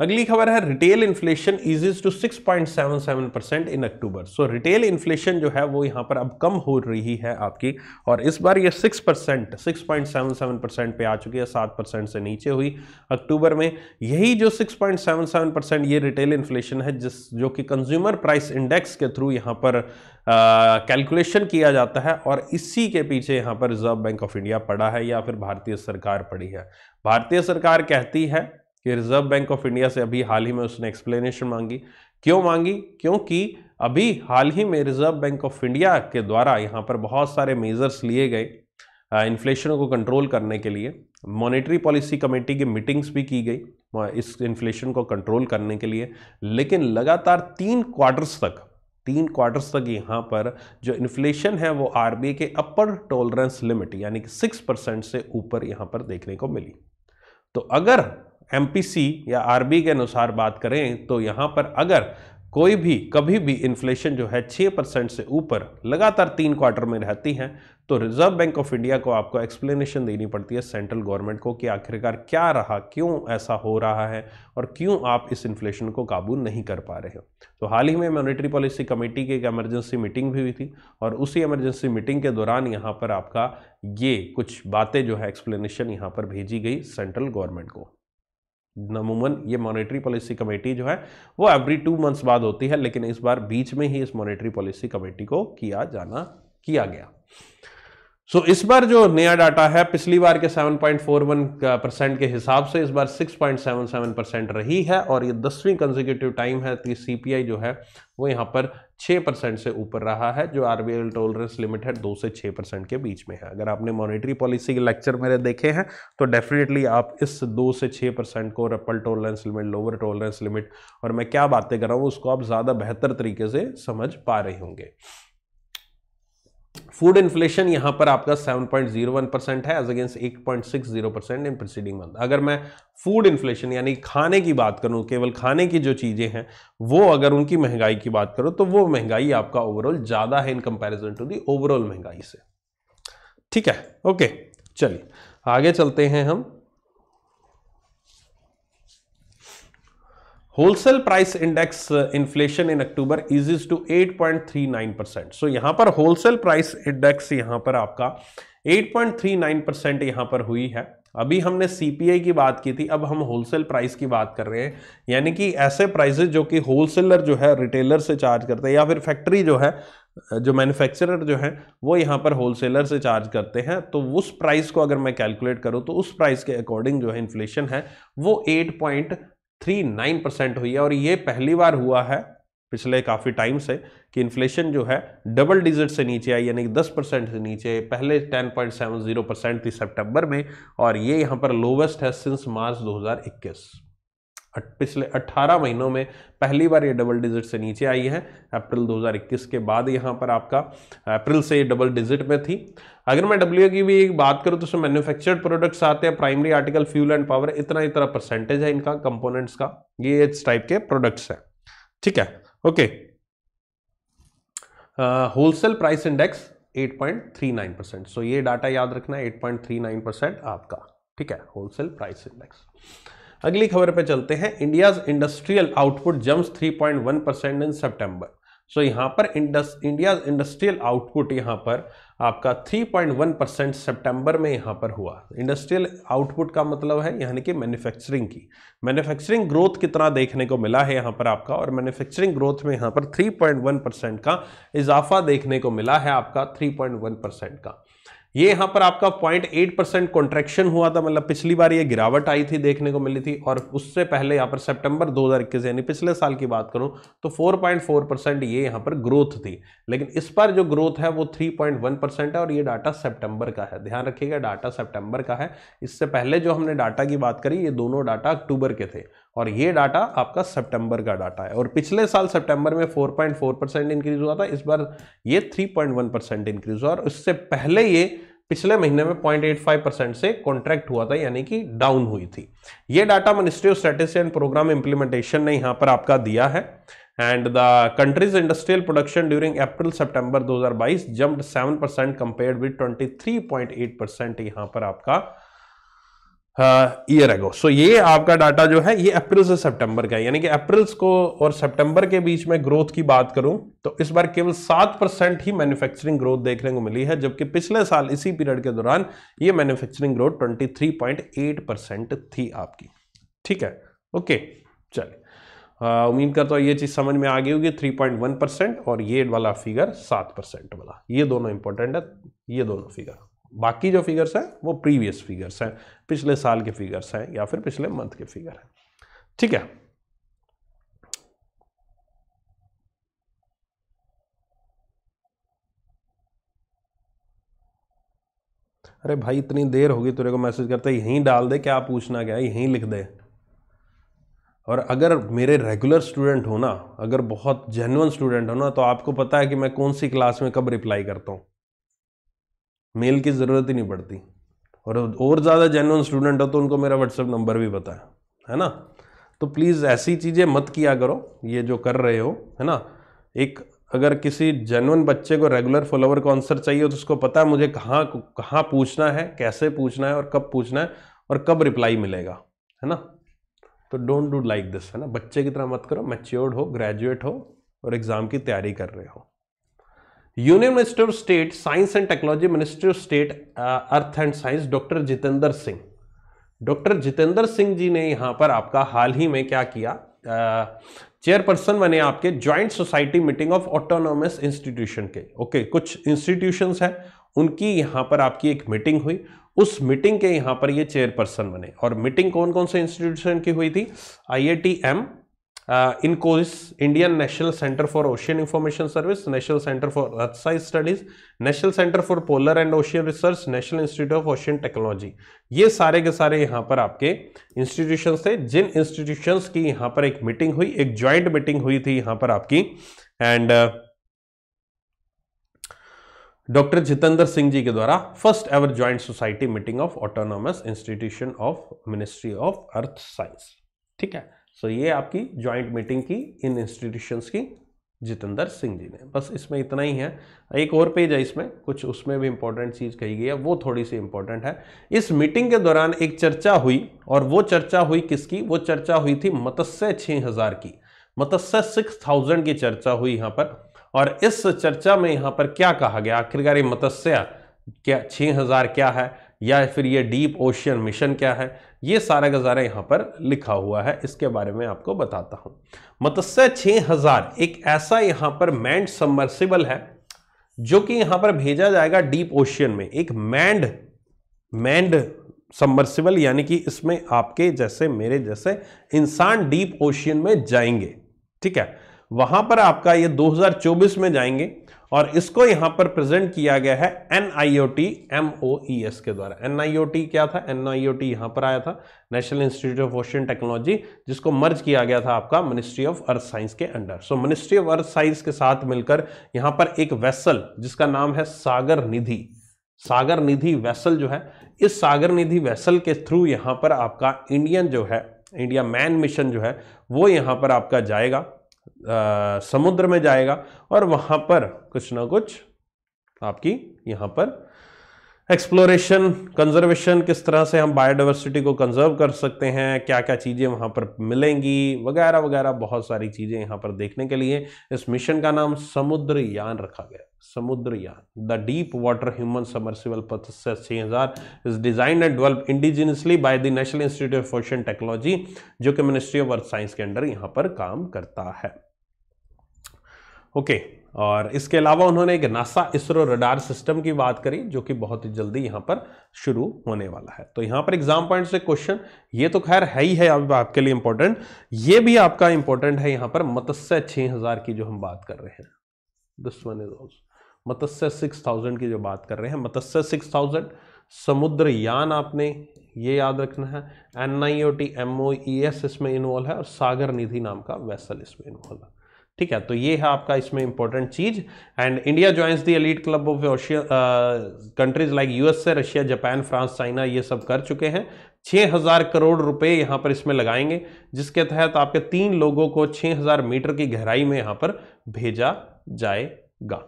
अगली खबर है retail inflation eases to 6.77 percent in October so retail inflation जो है, वो यहाँ पर अब कम हो रही है आपकी, और इस बार ये 6 परसेंट सिक्स परसेंट पे आ चुकी है 7 परसेंट से नीचे हुई अक्टूबर में। यही जो 6.77 परसेंट ये रिटेल इन्फ्लेशन है, जिस, जो कि कंज्यूमर प्राइस इंडेक्स के थ्रू यहाँ पर कैलकुलेशन किया जाता है, और इसी के पीछे यहाँ पर रिज़र्व बैंक ऑफ़ इंडिया पड़ा है, या फिर भारतीय सरकार पड़ी है। भारतीय सरकार कहती है कि रिज़र्व बैंक ऑफ़ इंडिया से अभी हाल ही में उसने एक्सप्लेनेशन मांगी। क्यों मांगी? क्योंकि अभी हाल ही में रिज़र्व बैंक ऑफ़ इंडिया के द्वारा यहाँ पर बहुत सारे मेजर्स लिए गए इन्फ्लेशन को कंट्रोल करने के लिए। मॉनेटरी पॉलिसी कमेटी की मीटिंग्स भी की गई इस इन्फ्लेशन को कंट्रोल करने के लिए। लेकिन लगातार तीन क्वार्टर्स तक, तीन क्वार्टर्स तक यहाँ पर जो इन्फ्लेशन है वो आरबीआई के अपर टॉलरेंस लिमिट यानी कि सिक्स परसेंट से ऊपर यहाँ पर देखने को मिली। तो अगर एमपीसी या आरबी के अनुसार बात करें तो यहाँ पर अगर कोई भी, कभी भी इन्फ्लेशन जो है छः परसेंट से ऊपर लगातार तीन क्वार्टर में रहती है तो रिज़र्व बैंक ऑफ़ इंडिया को आपको एक्सप्लेनेशन देनी पड़ती है सेंट्रल गवर्नमेंट को कि आखिरकार क्या रहा, क्यों ऐसा हो रहा है और क्यों आप इस इन्फ्लेशन को काबू नहीं कर पा रहे हो। तो हाल ही में मॉनेटरी पॉलिसी कमेटी की एक एमरजेंसी मीटिंग भी हुई थी और उसी एमरजेंसी मीटिंग के दौरान यहाँ पर आपका ये कुछ बातें जो है एक्सप्लेनेशन यहाँ पर भेजी गई सेंट्रल गवर्नमेंट को। नमूमन ये मॉनेटरी पॉलिसी कमेटी जो है वो एवरी टू मंथ्स बाद होती है लेकिन इस बार बीच में ही इस मॉनेटरी पॉलिसी कमेटी को किया जाना किया गया। सो so, इस बार जो नया डाटा है पिछली बार के 7.41 परसेंट के हिसाब से इस बार 6.77 परसेंट रही है और ये दसवीं कंजिक्यूटिव टाइम है तो सीपीआई जो है वो यहाँ पर 6 परसेंट से ऊपर रहा है, जो आरबीआई टोलरेंस लिमिट है, दो से छः परसेंट के बीच में है। अगर आपने मॉनेटरी पॉलिसी के लेक्चर मेरे देखे हैं तो डेफिनेटली आप इस दो से छः परसेंट को रपल tolerance limit lower tolerance limit और मैं क्या बातें कर रहा हूँ, उसको आप ज़्यादा बेहतर तरीके से समझ पा रहे होंगे। फ़ूड इन्फ्लेशन यहाँ पर आपका 7.01 परसेंट है as against 8.60 percent in preceding month अगर मैं फ़ूड इन्फ्लेशन यानी खाने की बात करूँ, केवल खाने की जो चीज़ें हैं, वो अगर उनकी महँगाई की बात करूँ तो वो महँगाई आपका ओवरऑल ज़्यादा है in comparison to the overall महँगाई से। ठीक है? ओके चलिए, आगे चलते हैं हम। Wholesale price index inflation in October is is to 8.39 percent so यहाँ पर होलसेल प्राइस इंडेक्स यहाँ पर आपका 8.39 परसेंट यहाँ पर हुई है। अभी हमने सीपीआई की बात की थी, अब हम होलसेल प्राइस की बात कर रहे हैं। यानी कि ऐसे प्राइसेस जो कि होलसेलर जो है रिटेलर से चार्ज करते हैं, या फिर फैक्ट्री जो है जो मैन्युफैक्चरर जो है, वो यहाँ पर होलसेलर से चार्ज करते हैं। तो उस प्राइस को अगर मैं कैलकुलेट करूँ तो उस प्राइस के अकॉर्डिंग जो है इन्फ्लेशन है, वो eight point three nine percent हुई है और ये पहली बार हुआ है पिछले काफ़ी टाइम से कि इन्फ्लेशन जो है डबल डिजिट से नीचे आई, यानी कि दस परसेंट से नीचे पहले ten point seven zero percent थी सेप्टेम्बर में और ये यहाँ पर लोवेस्ट है सिंस मार्च 2021 पिछले 18 महीनों में पहली बार ये डबल डिजिट से नीचे आई है। अप्रैल 2021 के बाद यहाँ पर आपका अप्रैल से ये डबल डिजिट में थी। अगर मैं डब्ल्यू की भी एक बात करूँ तो उसमें मैन्युफैक्चर्ड प्रोडक्ट्स आते हैं primary article fuel and power इतना इतना परसेंटेज है इनका कंपोनेंट्स का। ये इस टाइप के प्रोडक्ट्स है। ठीक है? Okay wholesale price index 8.39 percent so ये डाटा याद रखना है 8.39 परसेंट आपका। ठीक है? होलसेल प्राइस इंडेक्स अगली खबर पे चलते हैं। India's industrial output jumps 3.1 percent in September so यहाँ पर इंडियाज इंडस्ट्रियल आउटपुट यहाँ पर आपका 3.1 परसेंट सेप्टेम्बर में यहाँ पर हुआ। इंडस्ट्रियल आउटपुट का मतलब है यानी कि मैन्युफैक्चरिंग की। मैन्युफैक्चरिंग ग्रोथ कितना देखने को मिला है यहाँ पर आपका? और मैन्युफैक्चरिंग ग्रोथ में यहाँ पर 3.1 परसेंट का इजाफा देखने को मिला है आपका 3.1 परसेंट का। ये यहाँ पर आपका 0.8 परसेंट कॉन्ट्रेक्शन हुआ था मतलब पिछली बार ये गिरावट आई थी देखने को मिली थी और उससे पहले यहाँ पर सितंबर 2021 यानी पिछले साल की बात करूँ तो 4.4 परसेंट ये यहाँ पर ग्रोथ थी। लेकिन इस बार जो ग्रोथ है वो 3.1 परसेंट है और ये डाटा सेप्टेंबर का है। ध्यान रखिएगा डाटा सेप्टेंबर का है। इससे पहले जो हमने डाटा की बात करी, ये दोनों डाटा अक्टूबर के थे। और ये डाटा आपका सितंबर का डाटा है। और पिछले साल सितंबर में 4.4 परसेंट इंक्रीज हुआ था, इस बार ये 3.1 परसेंट इंक्रीज हुआ और उससे पहले ये पिछले महीने में 0.85 परसेंट से कॉन्ट्रैक्ट हुआ था, यानी कि डाउन हुई थी। ये data ministry of statistics and programme implementation ने यहाँ पर आपका दिया है। And the country's industrial production during April, September 2022 jumped 7 percent compared with 23.8 percent यहाँ पर आपका ईयर एगो सो ये आपका डाटा जो है, ये अप्रैल से सितंबर का है। यानी कि अप्रैल को और सितंबर के बीच में ग्रोथ की बात करूँ तो इस बार केवल सात परसेंट ही मैन्युफैक्चरिंग ग्रोथ देखने को मिली है, जबकि पिछले साल इसी पीरियड के दौरान ये मैन्युफैक्चरिंग ग्रोथ 23.8 परसेंट थी आपकी। ठीक है? ओके चलिए। उम्मीद करता हूँ ये चीज़ समझ में आ गई होगी 3.1 परसेंट और ये वाला फिगर सात परसेंट वाला। ये दोनों इंपॉर्टेंट है, ये दोनों फिगर बाकी जो फिगर्स हैं, वो प्रीवियस फिगर्स हैं, पिछले साल के फिगर्स हैं या फिर पिछले मंथ के फिगर हैं। ठीक है? अरे भाई, इतनी देर होगी तेरे को मैसेज करते, यहीं डाल दे, क्या पूछना क्या यहीं लिख दे। और अगर मेरे रेगुलर स्टूडेंट हो ना, अगर बहुत जेनुअन स्टूडेंट हो ना तो आपको पता है कि मैं कौन सी क्लास में कब रिप्लाई करता हूँ। मेल की ज़रूरत ही नहीं पड़ती। और और ज़्यादा जेनुअन स्टूडेंट हो तो उनको मेरा व्हाट्सएप नंबर भी पता है ना? तो प्लीज़ ऐसी चीज़ें मत किया करो, ये जो कर रहे हो, है ना? एक अगर किसी जेनुअन बच्चे को रेगुलर फॉलोवर का आंसर चाहिए तो उसको पता है मुझे कहाँ कहाँ पूछना है, कैसे पूछना है और कब पूछना है और कब रिप्लाई मिलेगा, है ना? तो डोंट डू लाइक दिस है ना? बच्चे की तरह मत करो मैच्योर्ड हो ग्रेजुएट हो और एग्ज़ाम की तैयारी कर रहे हो। Union minister of state science and technology ministry of state earth and science doctor Jitendra Singh doctor Jitendra Singh ji ने यहाँ पर आपका हाल ही में क्या किया? चेयरपर्सन uh, बने आपके joint society meeting of autonomous institution के। ओके okay, कुछ इंस्टीट्यूशंस हैं उनकी यहाँ पर आपकी एक मीटिंग हुई। उस मीटिंग के यहाँ पर ये चेयरपर्सन बने। और मीटिंग कौन कौन से इंस्टीट्यूशन की हुई थी? I I T Indian national centre for ocean information service national centre for earth size studies national centre for polar and ocean research national institute of ocean technology ये सारे के सारे यहाँ पर आपके इंस्टीट्यूशन थे। जिन इंस्टीट्यूशंस की यहाँ पर एक मीटिंग हुई, एक ज्वाइंट मीटिंग हुई थी यहाँ पर आपकी। एंड डॉक्टर जितेंद्र सिंह जी के द्वारा first ever joint society meeting of autonomous institution of ministry of earth science ठीक है? सो ये आपकी ज्वाइंट मीटिंग की, इन इंस्टीट्यूशंस की जितेंद्र सिंह जी ने। बस इसमें इतना ही है। एक और पेज है इसमें, कुछ उसमें भी इंपॉर्टेंट चीज़ कही गई है, वो थोड़ी सी इंपॉर्टेंट है। इस मीटिंग के दौरान एक चर्चा हुई, और वो चर्चा हुई किसकी? वो चर्चा हुई थी मत्स्य छः हज़ार की। मत्स्य सिक्स थाउज़ेंड की चर्चा हुई यहाँ पर, और इस चर्चा में यहाँ पर क्या कहा गया? आखिरकार ये मत्स्य क्या छः हज़ार क्या है? या फिर ये डीप ओशियन मिशन क्या है? ये सारा का सारा यहाँ पर लिखा हुआ है, इसके बारे में आपको बताता हूँ। मत्स्य छह हज़ार एक ऐसा यहाँ पर मैंड सबमर्सिबल है, जो कि यहाँ पर भेजा जाएगा डीप ओशियन में। एक मैंड मैंड सबमर्सिबल, यानी कि इसमें आपके जैसे, मेरे जैसे इंसान डीप ओशियन में जाएँगे। ठीक है, वहाँ पर आपका ये 2024 में जाएँगे। और इसको यहाँ पर प्रेजेंट किया गया है N I O T M O S के द्वारा। एन आई ओ टी क्या था? एन आई ओ टी यहाँ पर आया था national institute of ocean technology जिसको मर्ज किया गया था आपका मिनिस्ट्री ऑफ़ अर्थ साइंस के under so ministry of earth science के साथ मिलकर यहाँ पर एक वेसल जिसका नाम है सागर निधि। सागर निधि वैसल जो है, इस सागर निधि वैसल के थ्रू यहाँ पर आपका इंडियन जो है इंडिया मैन मिशन जो है, वो यहाँ पर आपका जाएगा। समुद्र में जाएगा और वहाँ पर कुछ ना कुछ आपकी यहाँ पर एक्सप्लोरेशन कंजर्वेशन किस तरह से हम बायोडाइवर्सिटी को कंजर्व कर सकते हैं क्या क्या चीज़ें वहाँ पर मिलेंगी वगैरह वगैरह बहुत सारी चीज़ें यहाँ पर देखने के लिए इस मिशन का नाम समुद्र यान रखा गया Samudrayaan the deep water human submersible पथस्य छः हज़ार is design and develop indigenously by the national institute of ocean technology जो कि मिनिस्ट्री ऑफ़ अर्थ साइंस के अंडर यहाँ पर काम करता है। ओके okay, और इसके अलावा उन्होंने एक नासा इसरो रडार सिस्टम की बात करी, जो कि बहुत ही जल्दी यहाँ पर शुरू होने वाला है। तो यहाँ पर एग्ज़ाम पॉइंट से क्वेश्चन ये तो खैर है ही है, अब आपके लिए इंपॉर्टेंट ये भी आपका इंपॉर्टेंट है यहाँ पर, मत्स्य छह हज़ार की जो हम बात कर रहे हैं। This one is Matsya six thousand की जो बात कर रहे हैं, मत्स्य सिक्स थाउज़ेंड समुद्र यान आपने ये याद रखना है। N I O T M O E S इसमें इन्वॉल्व है और सागर निधि नाम का वैसल इसमें इन्वॉल्व है। ठीक है तो ये है आपका इसमें important cheese. And India joins the elite club of countries like USA Russia Japan France China ये सब कर चुके हैं। 6000 करोड़ रुपए यहाँ पर इसमें लगाएँगे, जिसके तहत आपके तीन लोगों को 6000 मीटर की गहराई में यहाँ पर भेजा जाएगा।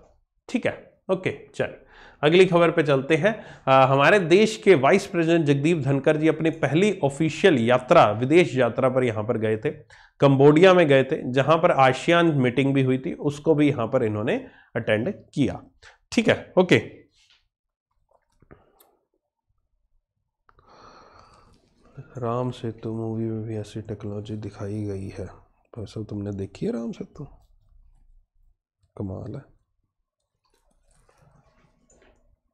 ठीक है, ओके चलिए अगली खबर पे चलते हैं। आ, हमारे देश के वाइस प्रेसिडेंट जगदीप धनकर जी अपनी पहली ऑफिशियल यात्रा विदेश यात्रा पर यहाँ पर गए थे। कंबोडिया में गए थे जहाँ पर आशियान मीटिंग भी हुई थी उसको भी यहाँ पर इन्होंने अटेंड किया। ठीक है ओके। राम सेतु मूवी में भी ऐसी टेक्नोलॉजी दिखाई गई है। तो तुमने देखी है राम सेतु? कमाल है।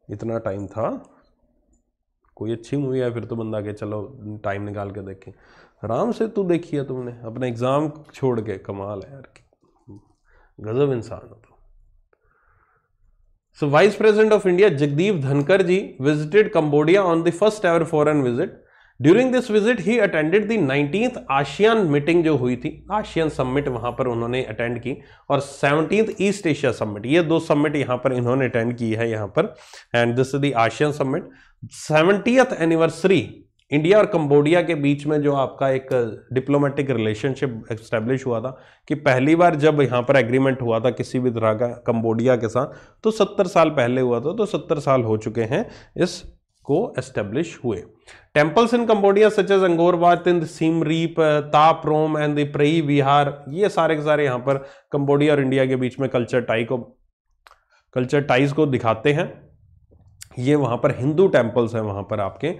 इतना टाइम था। कोई अच्छी मूवी है, फिर तो बंदा के चलो टाइम निकाल के देखें। आराम से तू देखी है तुमने। अपने एग्ज़ाम छोड़ के, कमाल है यार गजब इंसान हो तुम। So vice president of India Jagdeep Dhankhar ji visited Cambodia on the first ever foreign visit during this visit he attended the nineteenth ASEAN meeting जो हुई थी। आशियन सम्मिट वहाँ पर उन्होंने अटेंड की और सेवनटींथ ईस्ट एशिया सम्मिट ये दो सम्मिट यहाँ पर इन्होंने अटेंड की है यहाँ पर। And this the ASEAN summit seventieth anniversary India और कंबोडिया के बीच में जो आपका एक डिप्लोमेटिक रिलेशनशिप एस्टेब्लिश हुआ था कि पहली बार जब यहाँ पर एग्रीमेंट हुआ था किसी भी तरह का कंबोडिया के साथ तो सत्तर साल पहले हुआ था तो सत्तर साल हो चुके हैं इस को एस्टेब्लिश हुए। Temples in Cambodia such as Angkor Wat in Siem Reap Ta Prohm and the Preah Vihear ये सारे के सारे यहाँ पर कंबोडिया और इंडिया के बीच में कल्चर टाई को कल्चर टाइज को दिखाते हैं। ये वहाँ पर हिंदू टेम्पल्स हैं वहाँ पर आपके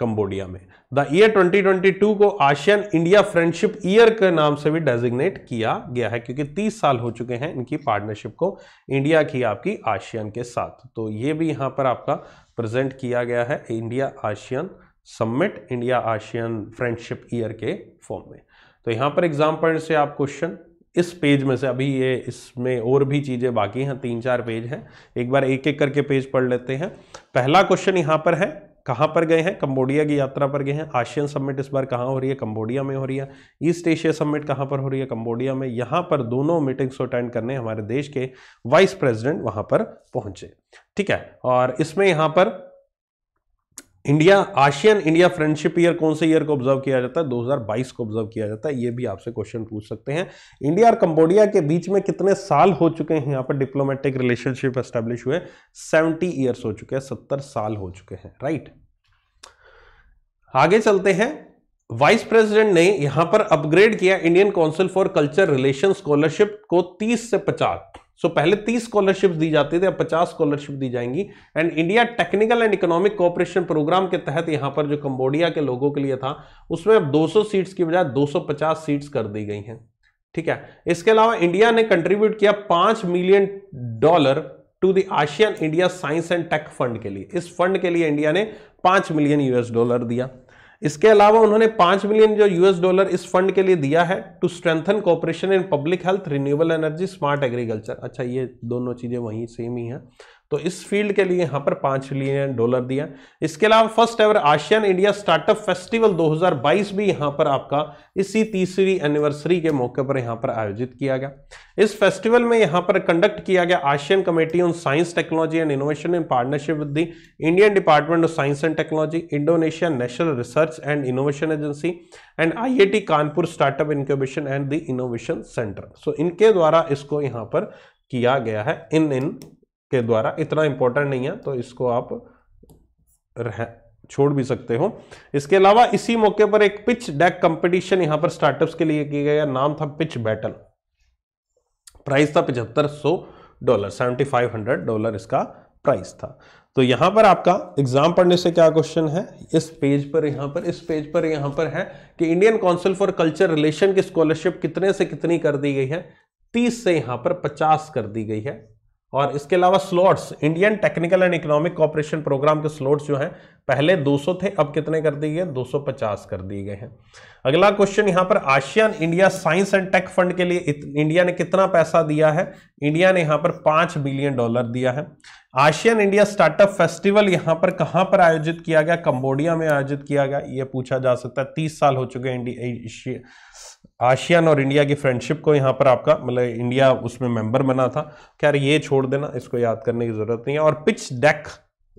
कंबोडिया में। द ईयर 2022 को आशियन इंडिया फ्रेंडशिप ईयर के नाम से भी डेजिग्नेट किया गया है, क्योंकि 30 साल हो चुके हैं इनकी पार्टनरशिप को इंडिया की आपकी आशियन के साथ। तो ये भी यहाँ पर आपका प्रेजेंट किया गया है India ASEAN summit India ASEAN friendship year के फॉर्म में। तो यहाँ पर एग्ज़ाम पॉइंट से आप क्वेश्चन इस पेज में से अभी ये, इसमें और भी चीज़ें बाकी हैं तीन चार पेज हैं। एक बार एक एक करके पेज पढ़ लेते हैं। पहला क्वेश्चन यहाँ पर है, कहाँ पर गए हैं? कंबोडिया की यात्रा पर गए हैं। आशियन समिट इस बार कहाँ हो रही है? कंबोडिया में हो रही है। ईस्ट एशिया समिट कहाँ पर हो रही है? कंबोडिया में। यहाँ पर दोनों मीटिंग्स अटेंड करने हमारे देश के वाइस प्रेसिडेंट वहाँ पर पहुँचे। ठीक है? और इसमें यहाँ पर India, ASEAN India friendship year कौन से ईयर को ऑब्ज़र्व किया जाता है? 2022 को ऑब्ज़र्व किया जाता है। ये भी आपसे क्वेश्चन पूछ सकते हैं। इंडिया और कंबोडिया के बीच में कितने साल हो चुके हैं? यहाँ पर डिप्लोमेटिक रिलेशनशिप एस्टेब्लिश हुए। 70 ईयर्स हो चुके हैं 70 साल हो चुके हैं राइट आगे चलते हैं। वाइस प्रेसिडेंट ने यहाँ पर अपग्रेड किया Indian council for culture relation scholarship को 30 से 50 सो so, पहले 30 स्कॉलरशिप दी जाती थी अब 50 स्कॉलरशिप दी जाएँगी। And India technical and economic cooperation programme के तहत यहाँ पर जो कंबोडिया के लोगों के लिए था उसमें अब 200 सीट्स की बजाय 250 सीट्स कर दी गई हैं। ठीक है? इसके अलावा इंडिया ने कंट्रीब्यूट किया पाँच million dollar to the ASEAN India science and tech fund के लिए। इस फंड के लिए इंडिया ने पाँच मिलियन यूएस डॉलर दिया। इसके अलावा उन्होंने पाँच मिलियन जो यूएस डॉलर इस फंड के लिए दिया है to strengthen cooperation in public health, renewable energy, smart agriculture. अच्छा ये दोनों चीज़ें वहीं सेम ही हैं। तो इस फ़ील्ड के लिए यहाँ पर पाँच मिलियन डॉलर दिया। इसके अलावा first ever ASEAN India startup festival 2022 भी यहाँ पर आपका इसी तीसरी एनिवर्सरी के मौके पर यहाँ पर आयोजित किया गया। इस फेस्टिवल में यहाँ पर कंडक्ट किया गया ASEAN committee on science technology and innovation in partnership with the Indian department of science and technology Indonesia national research and innovation agency and IIT Kanpur startup incubation and the innovation centre so इनके द्वारा इसको यहाँ पर किया गया है। इन इन के द्वारा इतना इंपॉर्टेंट नहीं है तो इसको आप रह, छोड़ भी सकते हो। इसके अलावा इसी मौके पर एक पिच डेक कंपटीशन यहाँ पर स्टार्टअप्स के लिए किया गया नाम था पिच बैटल प्राइस था पिछहत्तर सौ dollar seventy five hundred dollar इसका प्राइस था। तो यहाँ पर आपका एग्ज़ाम पढ़ने से क्या क्वेश्चन है? इस पेज पर, यहाँ पर, इस पेज पर, यहाँ पर है कि Indian council for culture relation की स्कॉलरशिप कितने से कितनी कर दी गई है? 30 से यहाँ पर 50 कर दी गई है। और इसके अलावा slots Indian technical and economic cooperation programme के स्लॉट्स जो हैं, पहले 200 थे, अब कितने कर दिए गए? 250 कर दिए गए हैं। अगला क्वेश्चन यहाँ पर ASEAN India science and tech fund के लिए इंडिया ने कितना पैसा दिया है? इंडिया ने यहाँ पर पाँच बिलियन डॉलर दिया है। आशियन इंडिया स्टार्टअप फेस्टिवल यहाँ पर कहाँ पर आयोजित किया गया? कंबोडिया में आयोजित किया गया। यह पूछा जा सकता है, तीस साल हो चुके हैं आशियान और इंडिया की फ्रेंडशिप को यहाँ पर आपका मतलब इंडिया उसमें मेंबर बना था। क्या ये छोड़ देना, इसको याद करने की ज़रूरत नहीं है। और पिच डेक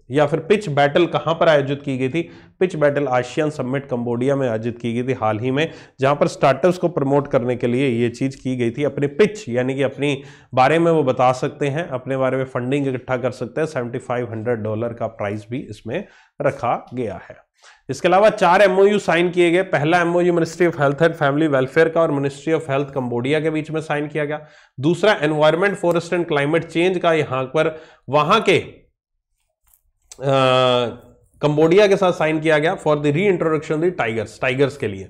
या फिर पिच बैटल कहाँ पर आयोजित की गई थी? Pitch battle ASEAN summit Cambodia में आयोजित की गई थी, हाल ही में, जहाँ पर स्टार्टअप्स को प्रमोट करने के लिए ये चीज़ की गई थी। अपने पिच यानी कि अपनी बारे में वो बता सकते हैं, अपने बारे में फंडिंग इकट्ठा कर सकते हैं। सेवेंटी डॉलर का प्राइस भी इसमें रखा गया है। इसके अलावा चार एमओयू साइन किए गए। पहला MOU ministry of health and family welfare का और मिनिस्ट्री ऑफ़ हेल्थ कंबोडिया के बीच में साइन किया गया। दूसरा environment forest and climate change का यहाँ पर वहाँ के कंबोडिया के साथ साइन किया गया for the reintroduction the tigers tigers के लिए।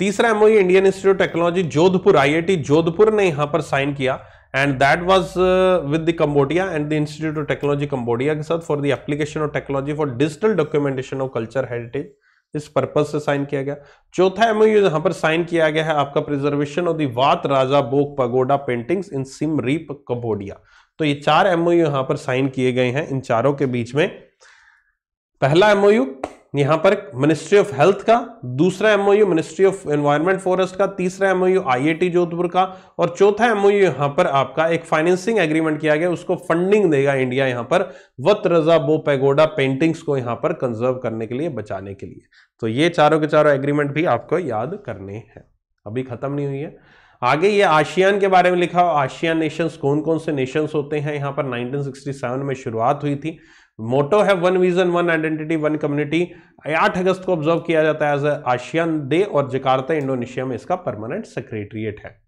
तीसरा MOU Indian institute technology Jodhpur IIT Jodhpur ने यहाँ पर साइन किया। And that was with the Cambodia and the institute of technology Cambodia के साथ for the application of technology for digital documentation of culture heritage इस purpose से sign किया गया। चौथा एमओयू यहाँ पर साइन किया गया है आपका preservation of the Wat Raja Bo pagoda paintings in Siem Reap Cambodia तो ये चार एमओयू यहाँ पर साइन किए गए हैं इन चारों के बीच में। पहला एमओयू यहाँ पर मिनिस्ट्री ऑफ़ हेल्थ का, दूसरा MOU ministry of environment forest का, तीसरा एमओयू आईआईटी जोधपुर का, और चौथा एमओयू यहाँ पर आपका एक फाइनेंसिंग एग्रीमेंट किया गया, उसको फंडिंग देगा इंडिया यहाँ पर वत रजा बो पैगोडा पेंटिंग्स को यहाँ पर कंजर्व करने के लिए, बचाने के लिए। तो ये चारों के चारों एग्रीमेंट भी आपको याद करने हैं। अभी खत्म नहीं हुई है। आगे ये आशियान के बारे में लिखा हो आशियान नेशंस कौन कौन से नेशंस होते हैं? यहाँ पर 1967 में शुरुआत हुई थी। मोटो है one vision one identity one community आठ अगस्त को ऑब्ज़र्व किया जाता है एज आशियन डे और जकार्ता इंडोनेशिया में इसका परमानेंट सेक्रेटरिएट है।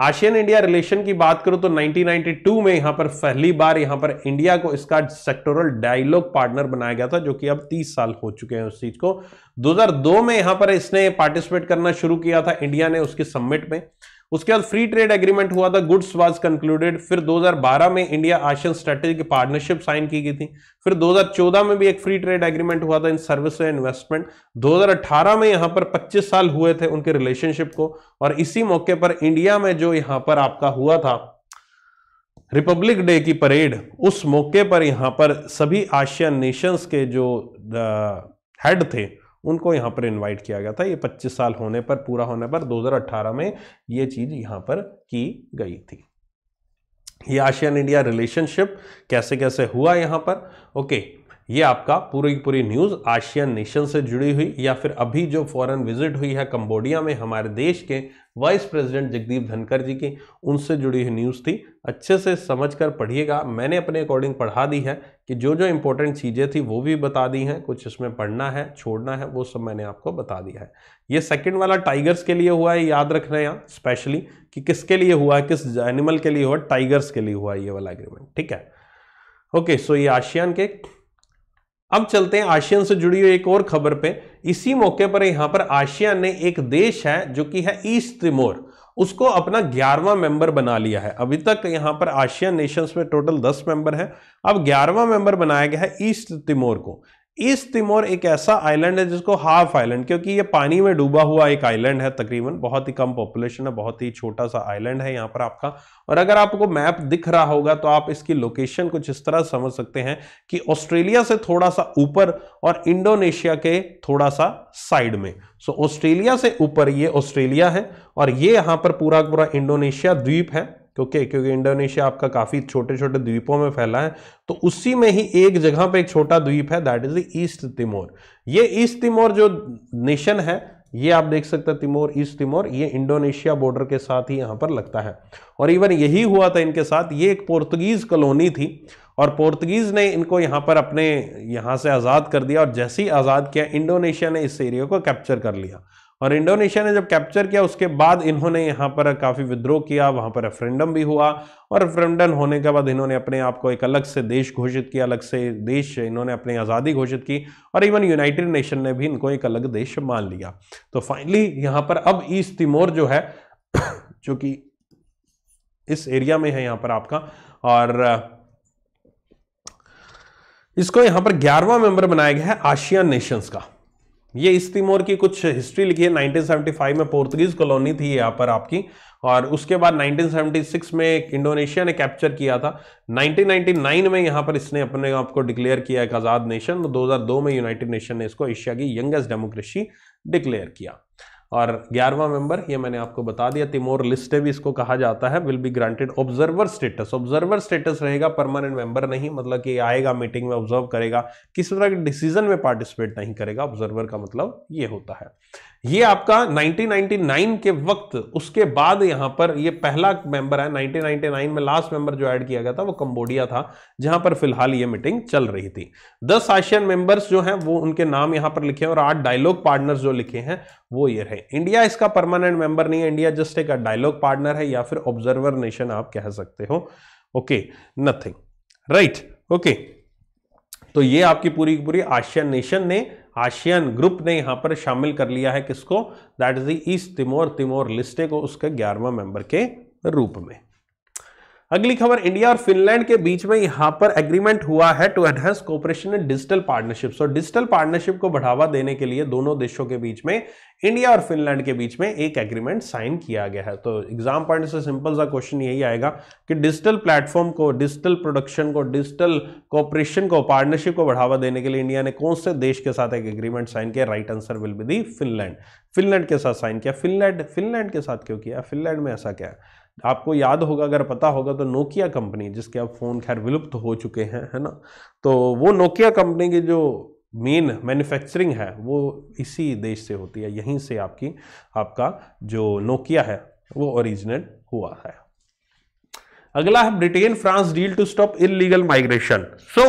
आशियन इंडिया रिलेशन की बात करूँ तो 1992 में यहाँ पर पहली बार यहाँ पर इंडिया को इसका सेक्टोरल डायलॉग पार्टनर बनाया गया था, जो कि अब 30 साल हो चुके हैं उस चीज़ को। 2002 में यहाँ पर इसने पार्टिसिपेट करना शुरू किया था इंडिया ने उसकी समिट में। उसके बाद फ्री ट्रेड एग्रीमेंट हुआ था गुड्स वाज कंक्लूडेड फिर 2012 में India ASEAN strategic partnership sign की गई थी, फिर 2014 में भी एक फ्री ट्रेड एग्रीमेंट हुआ था इन सर्विस इन्वेस्टमेंट 2018 में यहाँ पर 25 साल हुए थे उनके रिलेशनशिप को, और इसी मौके पर इंडिया में जो यहाँ पर आपका हुआ था रिपब्लिक डे की परेड उस मौके पर यहाँ पर सभी आशियन नेशंस के जो हेड थे उनको यहाँ पर इनवाइट किया गया था। ये 25 साल होने पर, पूरा होने पर 2018 में ये चीज़ यहाँ पर की गई थी। ये आशियान इंडिया रिलेशनशिप कैसे कैसे हुआ यहाँ पर? ओके ये आपका पूरी की पूरी न्यूज़ आशियन नेशन से जुड़ी हुई या फिर अभी जो फॉरेन विज़िट हुई है कंबोडिया में, हमारे देश के वाइस प्रेसिडेंट जगदीप धनकर जी की, उनसे जुड़ी हुई न्यूज़ थी। अच्छे से समझकर पढ़िएगा। मैंने अपने अकॉर्डिंग पढ़ा दी है कि जो जो इंपॉर्टेंट चीज़ें थी वो भी बता दी हैं। कुछ इसमें पढ़ना है, छोड़ना है, वो सब मैंने आपको बता दिया है। ये सेकंड वाला टाइगर्स के लिए हुआ है, याद रखना है यहाँ, स्पेशली कि किसके लिए हुआ है, किस एनिमल के लिए हुआ, टाइगर्स के लिए हुआ ये वाला एग्रीमेंट, ठीक है? ओके, सो ये आशियान के अब चलते हैं आशियान से जुड़ी हुई एक और खबर पे। इसी मौके पर यहाँ पर आशियान ने एक देश है जो कि है ईस्ट तिमोर। उसको अपना ग्यारहवा मेंबर बना लिया है। अभी तक यहाँ पर आशियान नेशंस में टोटल दस मेंबर हैं। अब ग्यारहवा मेंबर बनाया गया है ईस्ट तिमोर को। ईस्ट तिमोर एक ऐसा आइलैंड है जिसको हाफ़ आइलैंड क्योंकि ये पानी में डूबा हुआ एक आइलैंड है तकरीबन, बहुत ही कम पॉपुलेशन है, बहुत ही छोटा सा आइलैंड है यहाँ पर आपका। और अगर आपको मैप दिख रहा होगा तो आप इसकी लोकेशन कुछ इस तरह समझ सकते हैं कि ऑस्ट्रेलिया से थोड़ा सा ऊपर और इंडोनेशिया के थोड़ा सा साइड में। सो ऑस्ट्रेलिया से ऊपर ये ऑस्ट्रेलिया है, और ये यहाँ पर पूरा पूरा इंडोनेशिया द्वीप है। क्योंकि क्योंकि इंडोनेशिया आपका काफ़ी छोटे छोटे द्वीपों में फैला है तो उसी में ही एक जगह पे एक छोटा द्वीप है that is the east Timor ये ईस्ट तिमोर जो नेशन है, ये आप देख सकते हैं तिमोर ईस्ट तिमोर ये इंडोनेशिया बॉर्डर के साथ ही यहाँ पर लगता है। और इवन यही हुआ था इनके साथ, ये एक पोर्तुगीज कॉलोनी थी, और पोर्तुगीज ने इनको यहाँ पर अपने यहाँ से आज़ाद कर दिया, और जैसे ही आज़ाद किया इंडोनेशिया ने इस एरिया को कैप्चर कर लिया। और इंडोनेशिया ने जब कैप्चर किया, उसके बाद इन्होंने यहाँ पर काफ़ी विद्रोह किया, वहाँ पर रेफरेंडम भी हुआ और रेफरेंडम होने के बाद इन्होंने अपने आप को एक अलग से देश घोषित किया, अलग से देश इन्होंने अपनी आज़ादी घोषित की और इवन यूनाइटेड नेशन ने भी इनको एक अलग देश मान लिया। तो फाइनली यहाँ पर अब ईस्ट तिमोर जो है, जो कि इस एरिया में है यहाँ पर आपका और, इसको यहाँ पर ग्यारहवा मेंबर बनाया गया है आशियान नेशंस का। ये इस तिमोर की कुछ हिस्ट्री लिखी है। 1975 में पोर्तुगीज कॉलोनी थी यहाँ पर आपकी। और उसके बाद 1976 में इंडोनेशिया ने कैप्चर किया था। 1999 में यहाँ पर इसने अपने आप को डिक्लेयर किया एक आज़ाद नेशन तो 2002 में यूनाइटेड नेशन ने इसको एशिया की यंगेस्ट डेमोक्रेसी डिक्लेयर किया। और ग्यारहवा मेंबर ये मैंने आपको बता दिया तिमोर लिस्टे भी इसको कहा जाता है will be granted observer status observer status रहेगा परमानेंट मेंबर नहीं मतलब कि आएगा मीटिंग में ऑब्ज़र्व करेगा, किसी तरह के डिसीज़न में पार्टिसिपेट नहीं करेगा ऑब्जर्वर का मतलब ये होता है। ये आपका 1999 के वक्त, उसके बाद यहाँ पर ये पहला मेंबर है 1999 में लास्ट मेंबर जो ऐड किया गया था, वो कंबोडिया था, जहाँ पर फ़िलहाल ये मीटिंग चल रही थी। दस आशियन मेंबर्स जो हैं, वो उनके नाम यहाँ पर लिखे हैं और आठ डायलॉग पार्टनर्स जो लिखे हैं, वो ये रहे। इंडिया इसका परमानेंट मेंबर नहीं है इंडिया जस्ट एक डायलॉग पार्टनर है या फिर ऑब्जर्वर नेशन आप कह सकते हो। ओके नथिंग राइट ओके तो ये आपकी पूरी पूरी आशियन नेशन ने आशियन ग्रुप ने यहाँ पर शामिल कर लिया है किसको? That is the east Timor Timor Leste को उसके ग्यारहवा मेंबर के रूप में। अगली खबर, इंडिया और फिनलैंड के बीच में यहाँ पर एग्रीमेंट हुआ है to enhance cooperation in digital partnership और डिजिटल पार्टनरशिप को बढ़ावा देने के लिए दोनों देशों के बीच में, इंडिया और फिनलैंड के बीच में एक एग्रीमेंट साइन किया गया है। तो एग्ज़ाम पॉइंट से सिंपल सा क्वेश्चन यही आएगा कि डिजिटल प्लेटफॉर्म को डिजिटल प्रोडक्शन को डिजिटल कॉपरेशन को पार्टनरशिप को बढ़ावा देने के लिए इंडिया ने कौन से देश के साथ एक एग्रीमेंट साइन किया? Right answer will be the Finland Finland के साथ साइन किया। फिनलैंड फिनलैंड के साथ क्यों किया? फिनलैंड में ऐसा क्या है? आपको याद होगा, अगर पता होगा तो नोकिया कंपनी जिसके अब फ़ोन खैर विलुप्त हो चुके हैं, है ना? तो वो नोकिया कंपनी की जो मेन मैन्युफैक्चरिंग है, वो इसी देश से होती है, यहीं से आपकी, आपका जो नोकिया है, वो ओरिजिनेट हुआ है। अगला है Britain France deal to stop illegal migration so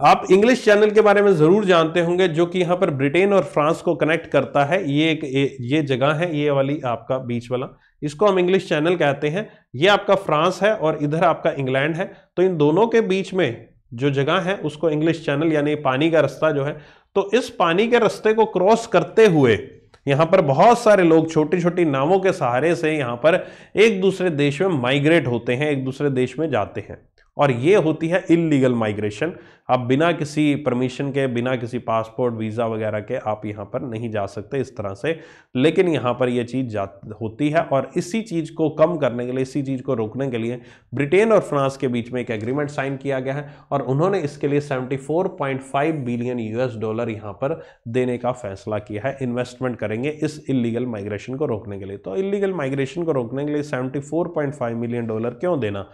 आप इंग्लिश चैनल के बारे में ज़रूर जानते होंगे, जो कि यहाँ पर ब्रिटेन और फ्रांस को कनेक्ट करता है। ये एक ये जगह है, ये वाली आपका बीच वाला। इसको हम इंग्लिश चैनल कहते हैं। ये आपका फ्रांस है और इधर आपका इंग्लैंड है। तो इन दोनों के बीच में जो जगह है, उसको इंग्लिश चैनल यानी पानी का रास्ता जो है तो इस पानी के रास्ते को क्रॉस करते हुए यहाँ पर बहुत सारे लोग छोटी छोटी नावों के सहारे से यहाँ पर एक दूसरे देश में माइग्रेट होते हैं, एक दूसरे देश में जाते हैं। और ये होती है इलीगल माइग्रेशन आप बिना किसी परमिशन के, बिना किसी पासपोर्ट वीज़ा वगैरह के आप यहाँ पर नहीं जा सकते इस तरह से। लेकिन यहाँ पर यह चीज़ जा, होती है और इसी चीज़ को कम करने के लिए, इसी चीज़ को रोकने के लिए ब्रिटेन और फ्रांस के बीच में एक एग्रीमेंट साइन किया गया है और उन्होंने इसके लिए 74.5 बिलियन यूएस डॉलर यहाँ पर देने का फैसला किया है। इन्वेस्टमेंट करेंगे इस इलीगल माइग्रेशन को रोकने के लिए। तो इलीगल माइग्रेशन को रोकने के लिए सेवेंटी मिलियन डॉलर क्यों देना?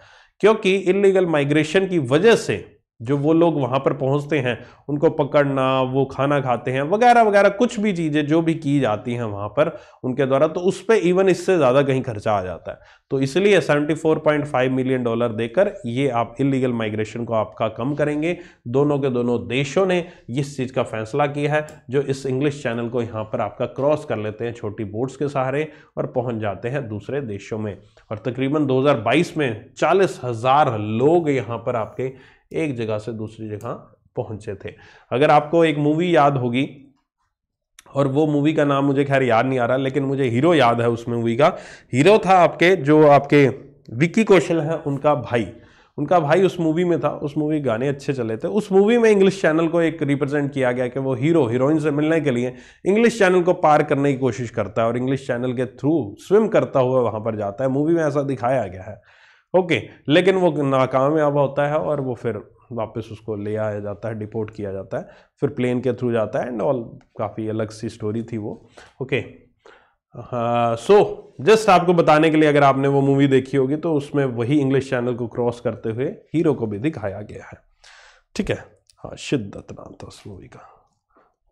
क्योंकि इलीगल माइग्रेशन की वजह से जो वो लोग वहाँ पर पहुँचते हैं, उनको पकड़ना, वो खाना खाते हैं, वगैरह वगैरह, कुछ भी चीज़ें जो भी की जाती हैं वहाँ पर उनके द्वारा तो उस पर इवन इससे ज़्यादा कहीं खर्चा आ जाता है। तो इसलिए 74.5 मिलियन डॉलर देकर ये आप इलीगल माइग्रेशन को आपका कम करेंगे। दोनों के दोनों देशों ने इस चीज़ का फैसला किया है, जो इस इंग्लिश चैनल को यहाँ पर आपका क्रॉस कर लेते हैं छोटी बोट्स के सहारे और पहुँच जाते हैं दूसरे देशों में। और तकरीबन 2022 में चालीस हज़ार लोग यहाँ पर आपके एक जगह से दूसरी जगह पहुँचे थे। अगर आपको एक मूवी याद होगी, और वो मूवी का नाम मुझे खैर याद नहीं आ रहा, लेकिन मुझे हीरो याद है उस मूवी का। हीरो था आपके, जो आपके विक्की कौशल है, उनका भाई। उनका भाई उस मूवी में था, उस मूवी गाने अच्छे चले थे। उस मूवी में इंग्लिश चैनल को एक रिप्रेजेंट किया गया कि वो हीरो हीरोइन से मिलने के लिए इंग्लिश चैनल को पार करने की कोशिश करता है, और इंग्लिश चैनल के थ्रू स्विम करता हुआ वहाँ पर जाता है। मूवी में ऐसा दिखाया गया है। ओके, लेकिन वो नाकामयाब होता है और वो फिर वापस उसको ले आया जाता है, डिपोर्ट किया जाता है, फिर प्लेन के थ्रू जाता है, एंड ऑल काफ़ी अलग सी स्टोरी थी वो। ओके सो, जस्ट आपको बताने के लिए अगर आपने वो मूवी देखी होगी तो उसमें वही इंग्लिश चैनल को क्रॉस करते हुए हीरो को भी दिखाया गया है। ठीक है? हाँ शिद्दत नाम था उस मूवी का।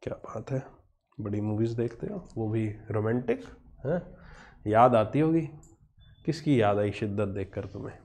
क्या बात है? बड़ी मूवीज़ देखते हो? वो भी रोमांटिक, है? याद आती होगी? किसकी याद आई शिद्दत देखकर तुम्हें?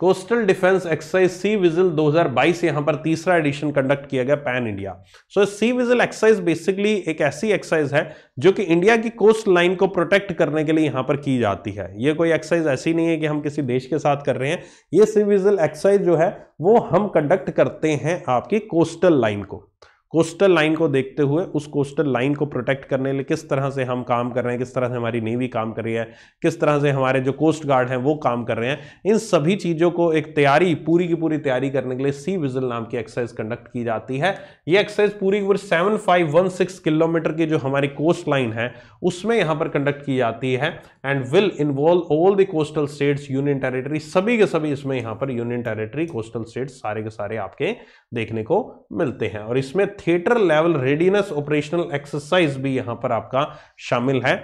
Coastal defence exercise sea vigil 2022 यहाँ पर तीसरा एडिशन कंडक्ट किया गया pan India so sea vigil exercise basically एक ऐसी एक्सरसाइज है जो कि इंडिया की कोस्ट लाइन को प्रोटेक्ट करने के लिए यहाँ पर की जाती है। ये कोई एक्सरसाइज ऐसी नहीं है कि हम किसी देश के साथ कर रहे हैं। ये सी विजिल एक्सरसाइज जो है, वो हम कंडक्ट करते हैं आपकी कोस्टल लाइन को। कोस्टल लाइन को देखते हुए उस कोस्टल लाइन को प्रोटेक्ट करने लिए किस तरह से हम काम कर रहे हैं, किस तरह से हमारी नेवी काम कर रही है, किस तरह से हमारे जो कोस्ट गार्ड हैं वो काम कर रहे हैं। इन सभी चीज़ों को एक तैयारी, पूरी की पूरी तैयारी करने के लिए सी विजल नाम की एक्सरसाइज कंडक्ट की जाती है। ये एक्सरसाइज पूरी की पूरी seven five one six kilometre की जो हमारी कोस्ट लाइन है, उसमें यहाँ पर कंडक्ट की जाती है and will involve all the coastal states union territory सभी के सभी इसमें यहाँ पर यूनियन टेरिटरी कोस्टल स्टेट्स सारे के सारे आपके देखने को मिलते हैं। और इसमें theatre level readiness operational exercise भी यहाँ पर आपका शामिल है।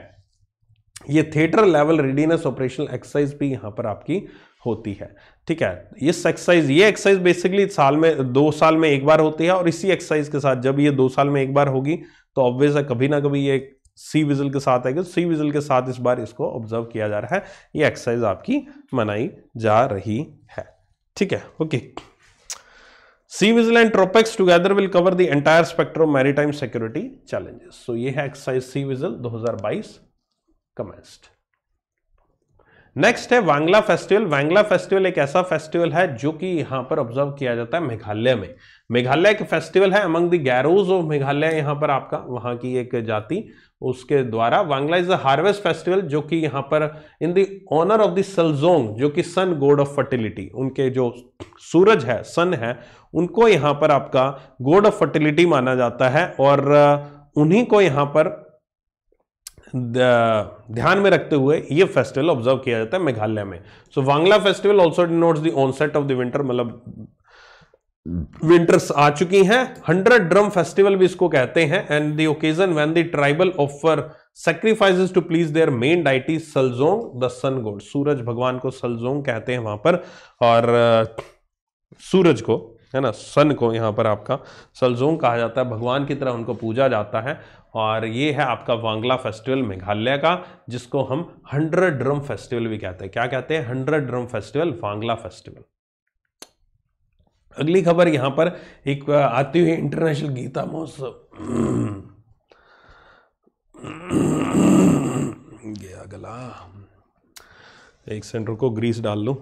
ये theatre level readiness operational exercise भी यहाँ पर आपकी होती है। ठीक है इस एक्सरसाइज ये एक्सरसाइज बेसिकली साल में, दो साल में एक बार होती है और इसी एक्सरसाइज के साथ जब ये दो साल में एक बार होगी तो ऑब्वियस है कभी ना कभी ये सी विजल के साथ आएगी। सी विजल के साथ इस बार इसको ऑब्ज़र्व किया जा रहा है। ये एक्सरसाइज आपकी मनाई जा रही है। ठीक है okay Sea Vigil and TROPEX together will cover the entire spectrum maritime security challenges so ये है exercise Sea Vigil 2022 commenced next है वांगला फेस्टिवल वांगला फेस्टिवल एक ऐसा फेस्टिवल है जो कि यहाँ पर ऑब्ज़र्व किया जाता है मेघालय में। मेघालय एक फेस्टिवल है among the Garos of Meghalaya यहाँ पर आपका वहाँ की एक जाति, उसके द्वारा। Wangala is a harvest festival जो कि यहाँ पर in the honour of the Saljong जो कि सन गॉड ऑफ़ फर्टिलिटी उनके जो सूरज है सन है उनको यहाँ पर आपका गॉड ऑफ़ फर्टिलिटी माना जाता है और उन्हीं को यहाँ पर ध्यान में रखते हुए ये फेस्टिवल ऑब्ज़र्व किया जाता है मेघालय में। So, Wangala festival also denotes the onset of the winter मतलब विंटर्स आ चुकी हैं। हंड्रेड ड्रम फेस्टिवल भी इसको कहते हैं and the occasion when the tribal offer sacrifices to please their main deity Saljong the sun god सूरज भगवान को सलजोंग कहते हैं वहाँ पर और सूरज को। है ना, सन को यहाँ पर आपका सलजोंग कहा जाता है, भगवान की तरह उनको पूजा जाता है और ये है आपका वांगला फेस्टिवल मेघालय का, जिसको हम हंड्रेड ड्रम फेस्टिवल भी कहते हैं। क्या कहते हैं? Hundred drum festival, Wangala festival. अगली खबर यहाँ पर एक आती हुई इंटरनेशनल गीता महोत्सव। गया गला एक सेंटर को ग्रीस डाल लूँ।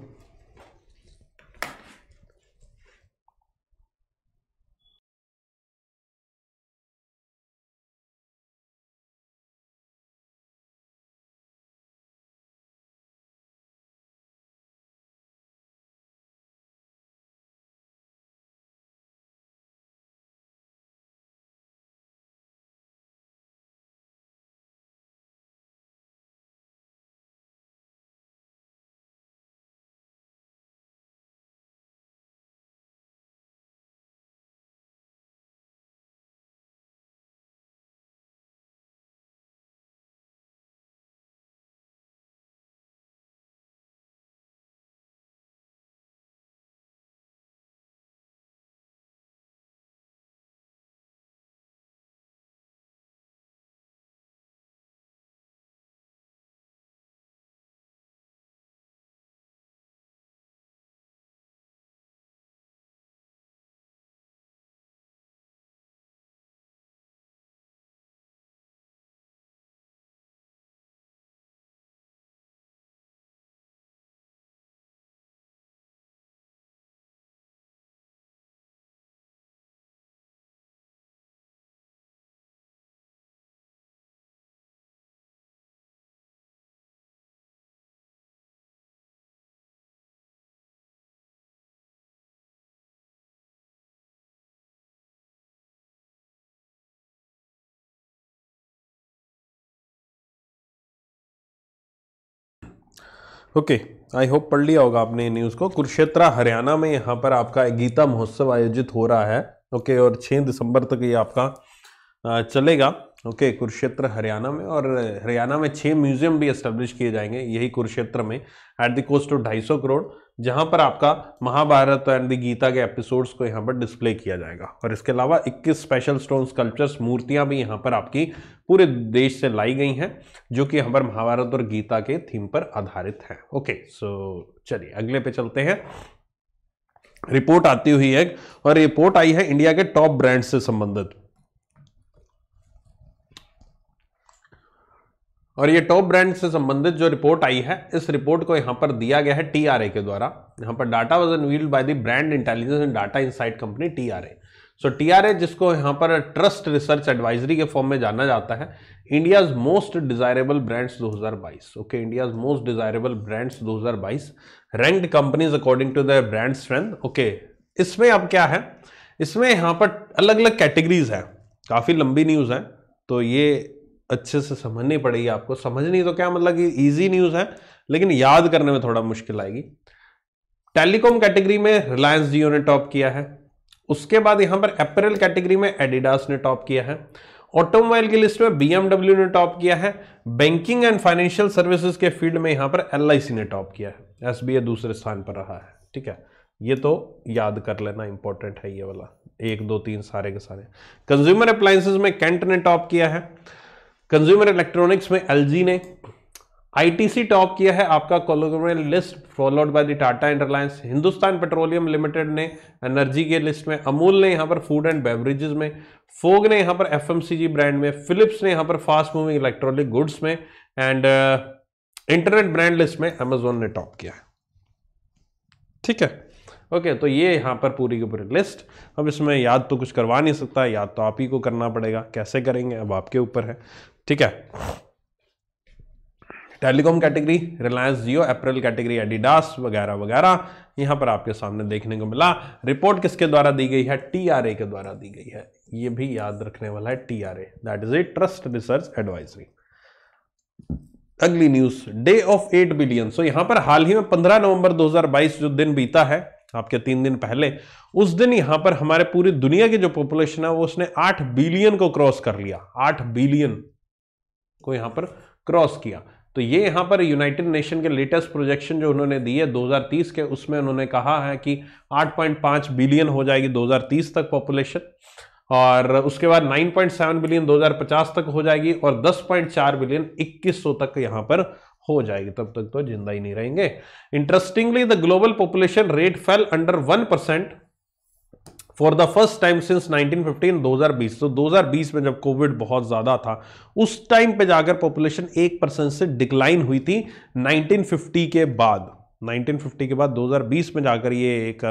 ओके आई होप पढ़ लिया होगा आपने न्यूज़ को। कुरुक्षेत्रा, हरियाणा में यहाँ पर आपका गीता महोत्सव आयोजित हो रहा है। ओके और 6 दिसंबर तक ये आपका चलेगा। ओके कुरुक्षेत्र, हरियाणा में और हरियाणा में छह म्यूज़ियम भी इस्टेब्लिश किए जाएँगे यही कुरुक्षेत्र में। एट द कोस्ट ऑफ़ ढाई करोड़। जहाँ पर आपका महाभारत एंड द गीता के एपिसोड्स को यहाँ पर डिस्प्ले किया जाएगा। और इसके अलावा 21 स्पेशल स्टोन स्कल्पचर्स मूर्तियाँ भी यहाँ पर आपकी पूरे देश से लाई गई हैं, जो कि यहाँ पर महाभारत और गीता के थीम पर आधारित है। ओके, सो चलिए, अगले पे चलते हैं। रिपोर्ट आती हुई है, और रिपोर्ट आई है इंडिया के टॉप ब्रांड से संबंधित। और ये टॉप ब्रांड से संबंधित जो रिपोर्ट आई है, इस रिपोर्ट को यहाँ पर दिया गया है टीआरए के द्वारा। यहाँ पर data was unveiled by the brand intelligence and data insight company TRA so TRA जिसको यहाँ पर ट्रस्ट रिसर्च एडवाइजरी के फॉर्म में जाना जाता है India's most desirable brands 2022 okay India's most desirable brands 2022 ranked companies according to their brand strength okay इसमें अब क्या है? इसमें यहाँ पर अलग अलग कैटेगरीज हैं। काफ़ी लंबी न्यूज़ है। तो ये अच्छे से समझनी पड़ेगी आपको। समझनी तो क्या मतलब कि इजी न्यूज़ है, लेकिन याद करने में थोड़ा मुश्किल आएगी। टेलीकॉम कैटेगरी में रिलायंस जियो ने टॉप किया है। उसके बाद यहाँ पर अपेरल कैटेगरी में एडिडास ने टॉप किया है। ऑटोमोबाइल की लिस्ट में बीएमडब्ल्यू ने टॉप किया है। बैंकिंग एंड फाइनेंशियल सर्विसेज़ के फ़ील्ड में यहाँ पर एल ने टॉप किया है। एसबीआई दूसरे स्थान पर रहा है, ठीक है? ये तो याद कर लेना इंपॉर्टेंट है ये वाला। एक, दो, तीन सारे के सारे। कंज्यूमर अप्लायंसेज में कैंट ने टॉप किया है। कंज्यूमर इलेक्ट्रॉनिक्स में एलजी ने आईटीसी टॉप किया है। आपका कोलोग्राम list followed by the Tata and Reliance Hindustan Petroleum Limited ने एनर्जी के लिस्ट में अमूल ने यहाँ पर फ़ूड एंड बेवरेजेस में फोग ने यहाँ पर एफएमसीजी ब्रांड में फिलिप्स ने यहाँ पर फास्ट मूविंग इलेक्ट्रॉनिक गुड्स में एंड इंटरनेट ब्रांड लिस्ट में अमेजोन ने टॉप किया है। ठीक है? ओके तो ये यहाँ पर पूरी की पूरी लिस्ट अब इसमें याद तो कुछ करवा नहीं सकता, याद तो आप ही को करना पड़ेगा। कैसे करेंगे? अब आपके ऊपर है। ठीक है? Telecom category Reliance Jio apparel category Adidas वगैरह वगैरह। यहाँ पर आपके सामने देखने को मिला। रिपोर्ट किसके द्वारा दी गई है? टीआरए के द्वारा दी गई है। ये भी याद रखने वाला है TRA that is a trust research advisory अगली news day of eight billion so यहाँ पर हाल ही में 15 नवंबर 2022 जो दिन बीता है, आपके तीन दिन पहले, उस दिन यहाँ पर हमारे पूरी दुनिया की जो पॉपुलेशन है, वो उसने आठ बिलियन को क्रॉस कर लिया। आठ बिलियन को यहाँ पर क्रॉस किया। तो ये यहाँ पर यूनाइटेड नेशन के लेटेस्ट प्रोजेक्शन जो उन्होंने दी है 2030 के, उसमें उन्होंने कहा है कि 8.5 बिलियन हो जाएगी 2030 तक पॉपुलेशन और उसके बाद 9.7 बिलियन 2050 तक हो जाएगी और 10.4 बिलियन 2100 तक यहाँ पर हो जाएगी। तब तक तो ज़िंदा ही नहीं रहेंगे। Interestingly the global population rate fell under one percent for the first time since 1915 2020 तो 2020 में जब कोविड बहुत ज़्यादा था, उस टाइम पे जाकर पॉपुलेशन एक परसेंट से डिक्लाइन हुई थी 1950 के बाद। 1950 के बाद 2020 में जाकर ये एक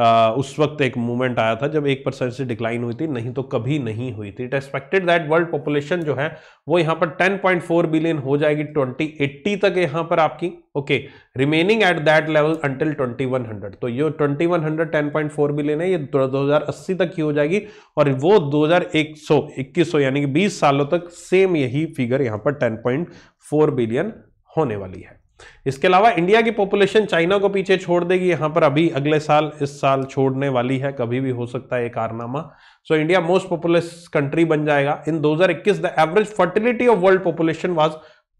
उस वक्त एक मूवमेंट आया था जब एक परसेंट से डिक्लाइन हुई थी, नहीं तो कभी नहीं हुई थी। It expected that world population जो है, वो यहाँ पर 10.4 बिलियन हो जाएगी 2080 तक यहाँ पर आपकी। Okay remaining at that level until 2100 तो ये 2100 10.4 बिलियन है, ये 2080 तक ही हो जाएगी और वो 2100 2100 यानी कि 20 सालों तक सेम यही फिगर यहाँ पर 10.4 बिलियन होने वाली है। इसके अलावा इंडिया की पॉपुलेशन चाइना को पीछे छोड़ देगी। यहाँ पर अभी अगले साल, इस साल छोड़ने वाली है, कभी भी हो सकता है एक कारनामा। So India most populous country बन जाएगा। In 2021 the average fertility of world population was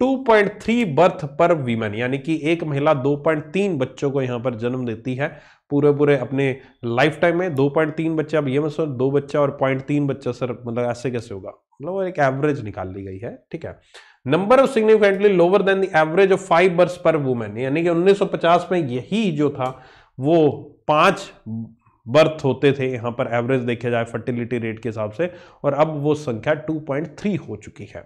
2.3 birth per women यानी कि एक महिला 2.3 बच्चों को यहाँ पर जन्म देती है। पूरे पूरे अपने लाइफ टाइम में 2.3 बच्चे। अब ये मतलब दो बच्चा और पॉइंट तीन बच्चा, सर मतलब ऐसे कैसे होगा? मतलब एक एवरेज निकाल ली गई है, ठीक है? Number of significantly lower than the average of five birth per women यानी कि 1950 में यही जो था, वो पाँच बर्थ होते थे यहाँ पर एवरेज देखे जाए फर्टिलिटी रेट के हिसाब से, और अब वो संख्या 2.3 हो चुकी है।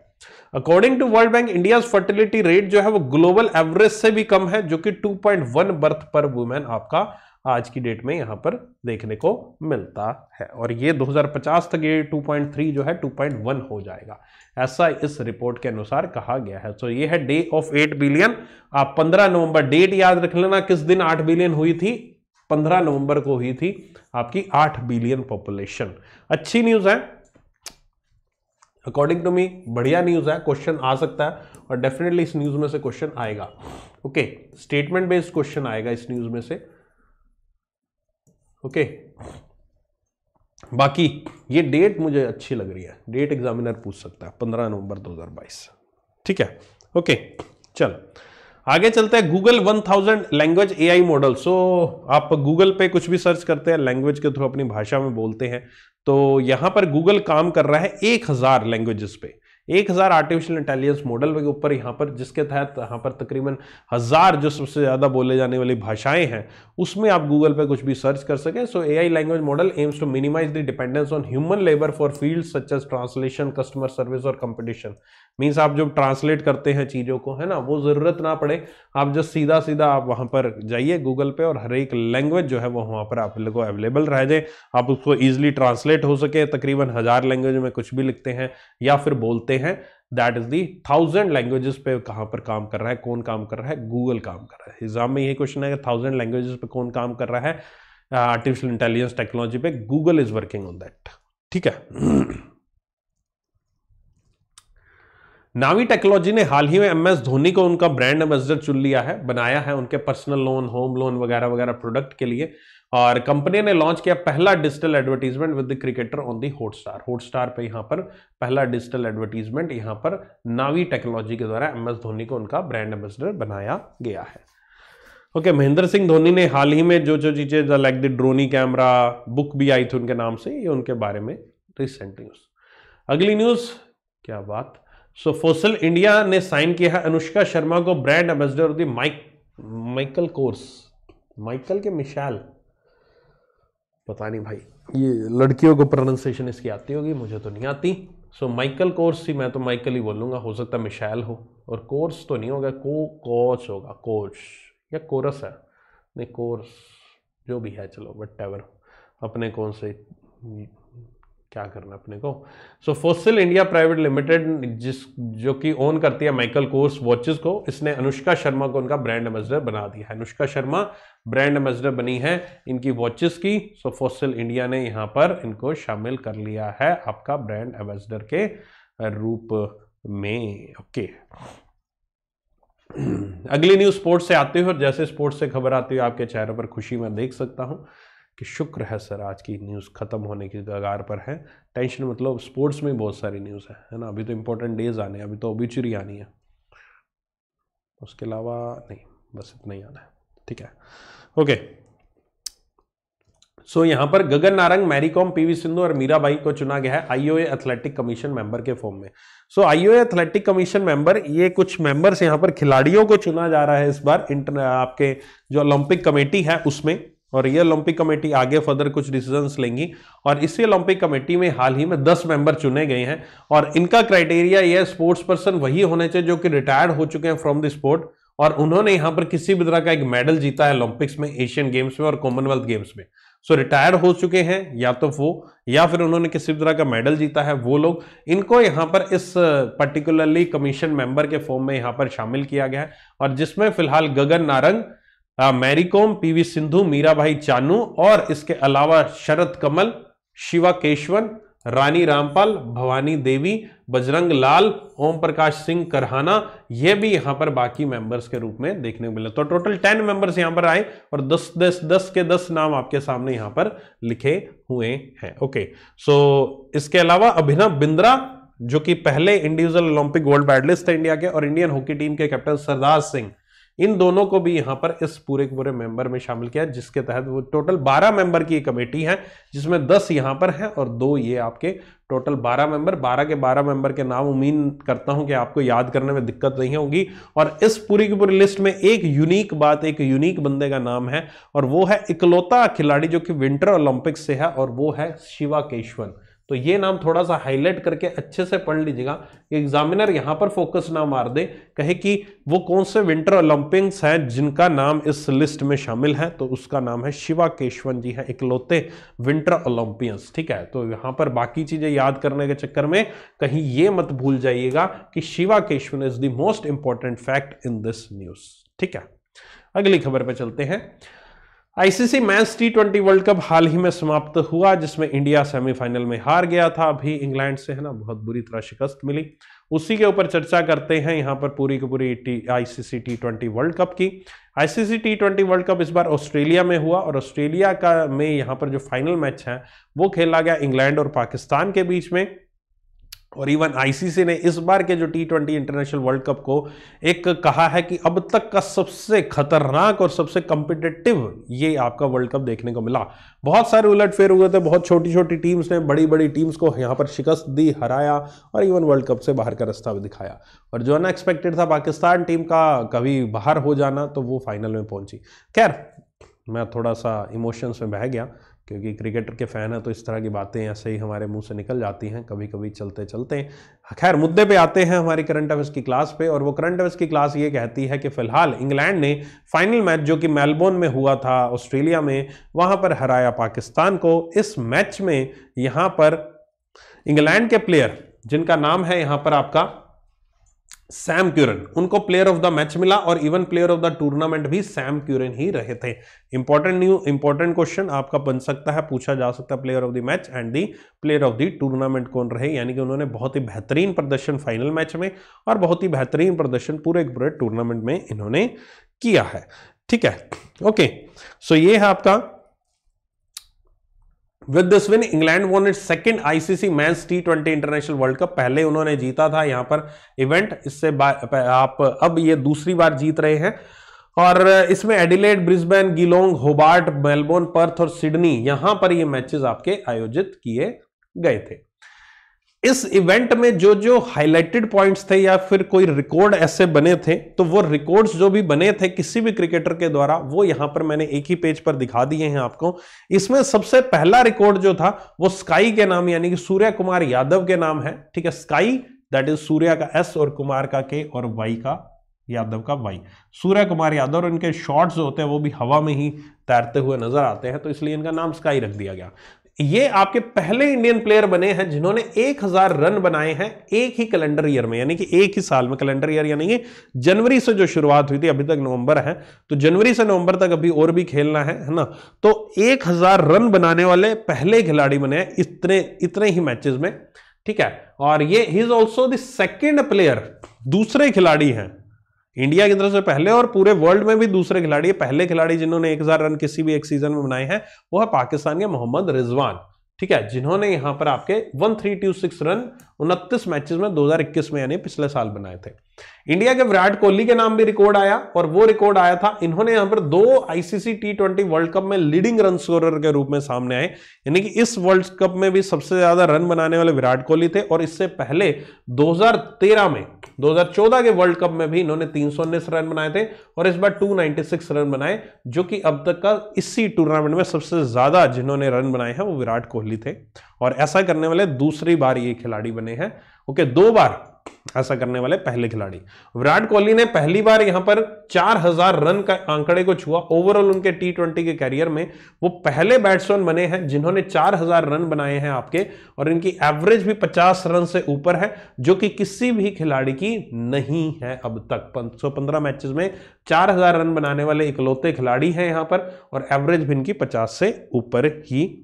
According to World Bank India fertility rate जो है वो ग्लोबल एवरेज से भी कम है, जो कि 2.1 बर्थ पर वुमेन आपका आज की डेट में यहाँ पर देखने को मिलता है। और ये 2050 तक ये 2.3 जो है 2.1 हो जाएगा। ऐसा इस रिपोर्ट के अनुसार कहा गया है। तो ये है डे ऑफ़ 8 बिलियन। आप 15 नवंबर डेट याद रख लेना किस दिन 8 बिलियन हुई थी? 15 नवंबर को हुई थी आपकी 8 बिलियन पॉपुलेशन। अच्छी न्यूज़ है। अकॉर्डिंग टू मी, बढ़िया न्यूज़ है। क्वेश्चन आ सकता है और डेफिनेटली इस न्यूज़ में से क्वेश्चन आएगा। ओके, स्टेटमेंट बेस्ड क्वेश्चन आएगा इस न्यूज़ में से। ओके बाकी ये डेट मुझे अच्छी लग रही है। डेट एग्जामिनर पूछ सकता है। पंद्रह नवंबर 2022 ठीक है? ओके चल। आगे चलते हैं Google 1000 language AI model so आप गूगल पे कुछ भी सर्च करते हैं लैंग्वेज के थ्रू अपनी भाषा में बोलते हैं तो यहाँ पर गूगल काम कर रहा है एक हज़ार लैंग्वेजेस पे। एक हज़ार आर्टिफिशियल इंटेलिजेंस मॉडल के ऊपर यहाँ पर, जिसके तहत यहाँ पर तकरीबन हज़ार जो सबसे ज़्यादा बोले जाने वाली भाषाएँ हैं, उसमें आप गूगल पे कुछ भी सर्च कर सकें। So A I language model aims to minimise the dependence on human labour for field such as translation customer service और कंपटीशन मीन्स आप जब ट्रांसलेट करते हैं चीज़ों को, है ना, वो ज़रूरत ना पड़े। आप जस्ट सीधा सीधा आप वहाँ पर जाइए गूगल पे और हर एक लैंग्वेज जो है वो वहाँ पर आप लोगों को अवेलेबल रह जाए। आप उसको ईजिली ट्रांसलेट हो सके। तकरीबन हज़ार लैंग्वेज में कुछ भी लिखते हैं या फिर बोलते हैं that is the thousand languages पे कहाँ पर काम कर रहा है, कौन काम कर रहा है गूगल काम कर रहा है। एग्ज़ाम में यही क्वेश्चन है थाउज़ेंड लैंग्वेजेस पे कौन काम कर रहा है आर्टिफिशियल इंटेलिजेंस टेक्नोलॉजी पे Google is working on that ठीक है? नावी टेक्नोलॉजी ने हाल ही में एम एस धोनी को उनका ब्रांड एम्बेसडर चुन लिया है, बनाया है उनके पर्सनल लोन होम लोन वगैरह वगैरह प्रोडक्ट के लिए। और कंपनी ने लॉन्च किया पहला digital advertisement with the cricketer on the Hotstar Hotstar पे यहाँ पर पहला डिजिटल एडवर्टीजमेंट यहाँ पर नावी टेक्नोलॉजी के द्वारा एम एस धोनी को उनका ब्रांड एम्बेसडर बनाया गया है। ओके okay, महेंद्र सिंह धोनी ने हाल ही में जो जो चीज़ें like the Droni camera book भी आई थी उनके नाम से ये उनके बारे में रिसेंट न्यूज़ अगली न्यूज़ क्या बात? सो फोसल इंडिया ने साइन किया है अनुष्का शर्मा को brand ambassador the Mike Michael Kors Michael के मिशाल पता नहीं भाई। ये लड़कियों को प्रोनाउंसिएशन इसकी आती होगी, मुझे तो नहीं आती। सो माइकल कोर्स ही, मैं तो माइकल ही बोलूँगा, हो सकता है मिशैल हो। और कोर्स तो नहीं होगा को कोच होगा कोच या कोरस है। नहीं कोर्स जो भी है, चलो वट एवर अपने कौन से क्या करना अपने को? So Fossil India private limited जिस, जो कि ओन करती है माइकल कोर्स वॉचेस को, इसने अनुष्का शर्मा को उनका ब्रांड एम्बेसडर बना दिया है। अनुष्का शर्मा ब्रांड एम्बेसडर बनी है इनकी वॉचेस की। सो फोसिल इंडिया ने यहाँ पर इनको शामिल कर लिया है आपका ब्रांड एम्बेसडर के रूप में। ओके अगली न्यूज़ स्पोर्ट्स से आते हुए, और जैसे स्पोर्ट्स से खबर आती हुई आपके चेहरे पर खुशी मैं देख सकता हूँ। कि शुक्र है सर आज की न्यूज़ ख़त्म होने की कगार पर है। टेंशन मतलब स्पोर्ट्स में बहुत सारी न्यूज़ है है ना? अभी तो इम्पोर्टेंट डेज़ आने हैं अभी तो ओबिचुरी आनी है। उसके अलावा नहीं बस इतना ही आना है ठीक है? ओके सो so, यहाँ पर गगन नारंग मैरीकॉम पीवी सिंधु और मीराबाई को चुना गया है आईओए एथलेटिक कमीशन मेंबर के फॉर्म में। So IOA athletic commission member ये कुछ मेंबर्स यहाँ पर खिलाड़ियों को चुना जा रहा है इस बार इंटर आपके जो ओलंपिक कमेटी है उसमें। और ये ओलंपिक कमेटी आगे फर्दर कुछ डिसीजंस लेंगी। और इसी ओलंपिक कमेटी में हाल ही में 10 मेंबर चुने गए हैं। और इनका क्राइटेरिया ये स्पोर्ट्स पर्सन वही होने चाहिए जो कि रिटायर्ड हो चुके हैं फ्रॉम द स्पोर्ट और उन्होंने यहाँ पर किसी भी तरह का एक मेडल जीता है ओलंपिक्स में एशियन गेम्स में और कॉमनवेल्थ गेम्स में। सो रिटायर हो चुके हैं, या तो वो, या फिर उन्होंने किसी भी तरह का मेडल जीता है वो लोग। इनको यहाँ पर इस पर्टिकुलरली कमीशन मेंबर के फॉर्म में यहाँ पर शामिल किया गया है। और जिसमें फ़िलहाल गगन नारंग मैरीकॉम पीवी सिंधु मीराभाई चानू और इसके अलावा शरद कमल, शिवा केशवन, रानी रामपाल, भवानी देवी, बजरंग लाल ओम प्रकाश सिंह करहाना, ये भी यहाँ पर बाकी मेंबर्स के रूप में देखने को मिले। तो टोटल टेन मेंबर्स यहाँ पर आए और दस दस दस के दस नाम आपके सामने यहाँ पर लिखे हुए हैं। ओके सो इसके अलावा अभिनव बिंद्रा, जो कि पहले इंडिविजुअल ओलंपिक गोल्ड मेडलिस्ट है इंडिया के और इंडियन हॉकी टीम के कैप्टन सरदार सिंह। इन दोनों को भी यहाँ पर इस पूरे के पूरे मेंबर में शामिल किया, जिसके तहत वो टोटल 12 मेंबर की कमेटी है, जिसमें 10 यहाँ पर है और दो ये आपके टोटल 12 मेंबर 12 के 12 मेंबर के नाम उम्मीद करता हूँ कि आपको याद करने में दिक्कत नहीं होगी। और इस पूरी की पूरी लिस्ट में एक यूनिक बात, एक यूनिक बंदे का नाम है, और वो है इकलौता खिलाड़ी जो कि विंटर ओलंपिक्स से है, और वो है शिवा केशवन। तो ये नाम थोड़ा सा हाईलाइट करके अच्छे से पढ़ लीजिएगा। कि एग्जामिनर यहाँ पर फोकस ना मार दे, कहे कि वो कौन से विंटर ओलंपिक्स हैं जिनका नाम इस लिस्ट में शामिल है? तो उसका नाम है शिवा केशवन जी है इकलौते विंटर ओलंपियंस ठीक है? तो यहाँ पर बाकी चीज़ें याद करने के चक्कर में कहीं ये मत भूल जाइएगा कि Shiva Keshavan is the most important fact in this news ठीक है? अगली खबर पर चलते हैं। ICC match T twenty World Cup हाल ही में समाप्त हुआ, जिसमें इंडिया सेमीफाइनल में हार गया था। अभी इंग्लैंड से है ना, बहुत बुरी तरह शिकस्त मिली। उसी के ऊपर चर्चा करते हैं यहाँ पर पूरी की पूरी T ICC T twenty World Cup की। ICC T twenty World Cup इस बार ऑस्ट्रेलिया में हुआ और ऑस्ट्रेलिया का में यहाँ पर जो फाइनल मैच है, वो खेला गया इंग्लैंड और पाकिस्तान के बीच में। और इवन आईसीसी ने इस बार के जो T twenty international World Cup को एक कहा है कि अब तक का सबसे खतरनाक और सबसे कॉम्पिटेटिव ये आपका वर्ल्ड कप देखने को मिला। बहुत सारे उलटफेर हुए थे, बहुत छोटी छोटी टीम्स ने बड़ी बड़ी टीम्स को यहाँ पर शिकस्त दी, हराया और इवन वर्ल्ड कप से बाहर का रास्ता भी दिखाया। और जो अनएक्सपेक्टेड था, पाकिस्तान टीम का कभी बाहर हो जाना तो वो फाइनल में पहुँची। खैर, मैं थोड़ा सा इमोशंस में बह गया। क्योंकि क्रिकेटर के फ़ैन हैं तो इस तरह की बातें ऐसे ही हमारे मुँह से निकल जाती हैं कभी कभी चलते चलते खैर, मुद्दे पे आते हैं हमारी करंट अफेयर्स की क्लास पे, और वो करंट अफेयर्स की क्लास ये कहती है कि फ़िलहाल इंग्लैंड ने फाइनल मैच जो कि मेलबोर्न में हुआ था, ऑस्ट्रेलिया में, वहाँ पर हराया पाकिस्तान को। इस मैच में यहाँ पर इंग्लैंड के प्लेयर जिनका नाम है यहाँ पर आपका सैम क्यूरन उनको प्लेयर ऑफ़ द मैच मिला और even player of the tournament भी सैम क्यूरन ही रहे थे। इंपॉर्टेंट न्यू इंपॉर्टेंट क्वेश्चन आपका बन सकता है, पूछा जा सकता है player of the match and the player of the tournament कौन रहे। यानी कि उन्होंने बहुत ही बेहतरीन प्रदर्शन फाइनल मैच में और बहुत ही बेहतरीन प्रदर्शन पूरे पूरे टूर्नामेंट में इन्होंने किया है। ठीक है? ओके सो ये है आपका with this win England won it second ICC match T twenty international World Cup पहले उन्होंने जीता था यहाँ पर इवेंट इससे आप अब ये दूसरी बार जीत रहे हैं। और इसमें Adelaide Brisbane Geelong Hobart Melbourne Perth और सिडनी यहाँ पर ये मैचेस आपके आयोजित किए गए थे। इस इवेंट में जो जो हाइलाइटेड पॉइंट्स थे या फिर कोई रिकॉर्ड ऐसे बने थे तो वो रिकॉर्ड्स जो भी बने थे किसी भी क्रिकेटर के द्वारा, वो यहाँ पर मैंने एक ही पेज पर दिखा दिए हैं आपको। इसमें सबसे पहला रिकॉर्ड जो था, वो स्काई के नाम, यानी कि सूर्य कुमार यादव के नाम है, ठीक है? स्काई दैट इज़ सूर्य का एस और कुमार का के और वाई का यादव का वाई सूर्य कुमार यादव और इनके शॉट्स जो होते हैं, वो भी हवा में ही तैरते हुए नज़र आते हैं तो इसलिए इनका नाम स्काई रख दिया गया। ये आपके पहले इंडियन प्लेयर बने हैं जिन्होंने 1000 रन बनाए हैं एक ही कैलेंडर ईयर में, यानी कि एक ही साल में कैलेंडर ईयर यानी कि जनवरी से जो शुरुआत हुई थी, अभी तक नवंबर है। तो जनवरी से नवंबर तक अभी और भी खेलना है है ना? तो 1000 रन बनाने वाले पहले खिलाड़ी बने हैं इतने इतने ही मैचेस में, ठीक है? और ये ही is also the second player दूसरे खिलाड़ी हैं। इंडिया की तरफ़ से पहले और पूरे वर्ल्ड में भी दूसरे खिलाड़ी पहले खिलाड़ी जिन्होंने एक हज़ार रन किसी भी एक सीज़न में बनाए हैं, वो है पाकिस्तान के मोहम्मद रिजवान, ठीक है, जिन्होंने यहाँ पर आपके one three two six run उनतीस मैचेस में 2021 में, यानी पिछले साल बनाए थे। इंडिया के विराट कोहली के नाम भी रिकॉर्ड आया और वो रिकॉर्ड आया था, इन्होंने यहाँ पर दो ICC T twenty World Cup में लीडिंग रन स्कोरर के रूप में सामने आए, यानी कि इस वर्ल्ड कप में भी सबसे ज़्यादा रन बनाने वाले विराट कोहली थे और इससे पहले 2013 में 2014 के वर्ल्ड कप में भी इन्होंने तीन सौ उन्नीस रन बनाए थे और इस बार 296 रन बनाए, जो कि अब तक का इसी टूर्नामेंट में सबसे ज़्यादा जिन्होंने रन बनाए हैं वो विराट कोहली थे। और ऐसा करने वाले दूसरी बार ये खिलाड़ी बने हैं। ओके, दो बार ऐसा करने वाले पहले खिलाड़ी। विराट कोहली ने पहली बार यहाँ पर 4000 रन का आंकड़े को छुआ। ओवरऑल उनके टी ट्वेंटी के कैरियर में वो पहले बैट्समैन बने हैं, जिन्होंने 4000 रन बनाए हैं आपके, और इनकी एवरेज भी 50 रन से ऊपर है, जो कि किसी भी खिलाड़ी की नहीं है अब तक। 515 मैचेस में 4000 रन बनाने वाले इकलौते खिलाड़ी हैं यहाँ पर, और एवरेज भी इनकी पचास से ऊपर ही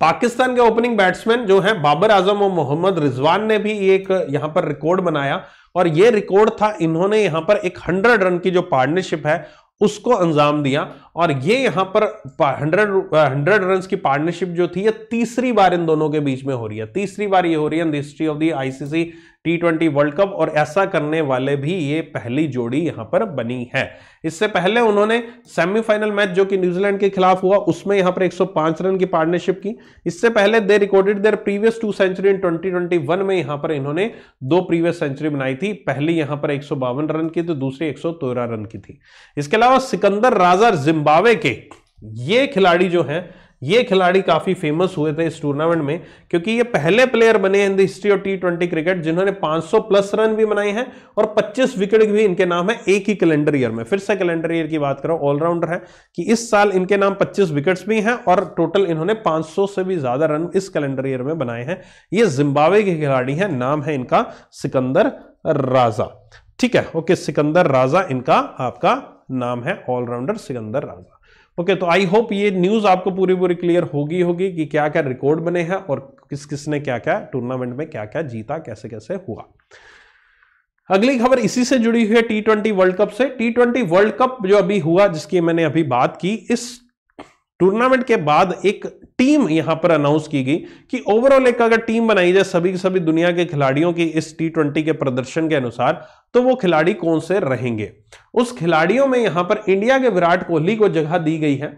पाकिस्तान के ओपनिंग बैट्समैन जो हैं, बाबर आज़म और मोहम्मद रिजवान ने भी एक यहाँ पर रिकॉर्ड बनाया। और यह रिकॉर्ड था, इन्होंने यहाँ पर एक हंड्रेड रन की जो पार्टनरशिप है, उसको अंजाम दिया। और ये यहाँ पर हंड्रेड हंड्रेड रन की पार्टनरशिप जो थी, ये तीसरी बार इन दोनों के बीच में हो रही है। तीसरी बार ये हो रही है history of the ICC T twenty world cup और ऐसा करने वाले भी ये पहली जोड़ी यहाँ पर बनी है। इससे पहले उन्होंने सेमीफाइनल मैच जो कि न्यूजीलैंड के खिलाफ हुआ, उसमें यहाँ पर 105 रन की पार्टनरशिप की। इससे पहले they recorded their previous two century in 2021 में यहाँ पर इन्होंने दो प्रीवियस सेंचुरी बनाई थी। पहली यहाँ पर एक सौ बावन रन की तो दूसरी एक रन की थी। इसके अलावा सिकंदर राजा जिम्बावे के ये खिलाड़ी जो है ये खिलाड़ी काफ़ी फ़ेमस हुए थे इस टूर्नामेंट में, क्योंकि ये पहले प्लेयर बने in the history of T twenty cricket जिन्होंने 500 प्लस रन भी बनाए हैं और 25 विकेट भी इनके नाम है एक ही कैलेंडर ईयर में। फिर से कैलेंडर ईयर की बात करो ऑलराउंडर है कि इस साल इनके नाम 25 विकेट्स भी हैं और टोटल इन्होंने 500 से भी ज़्यादा रन इस कैलेंडर ईयर में बनाए हैं। ये जिम्बावे के खिलाड़ी हैं, नाम है इनका सिकंदर राजा। ठीक है, ओके, सिकंदर राजा इनका, आपका नाम है ऑलराउंडर सिकंदर राजा। ओके तो आई होप ये न्यूज़ आपको पूरी पूरी क्लियर होगी होगी कि क्या क्या रिकॉर्ड बने हैं और किस किस ने क्या क्या टूर्नामेंट में क्या क्या जीता, कैसे कैसे हुआ। अगली खबर इसी से जुड़ी हुई है टी ट्वेंटी वर्ल्ड कप से। टी ट्वेंटी वर्ल्ड कप जो अभी हुआ, जिसकी मैंने अभी बात की, इस टूर्नामेंट के बाद एक टीम यहाँ पर अनाउंस की गई कि ओवरऑल एक अगर टीम बनाई जाए सभी सभी दुनिया के खिलाड़ियों की इस टी के प्रदर्शन के अनुसार तो वो खिलाड़ी कौन से रहेंगे? उस खिलाड़ियों में यहाँ पर इंडिया के विराट कोहली को जगह दी गई है।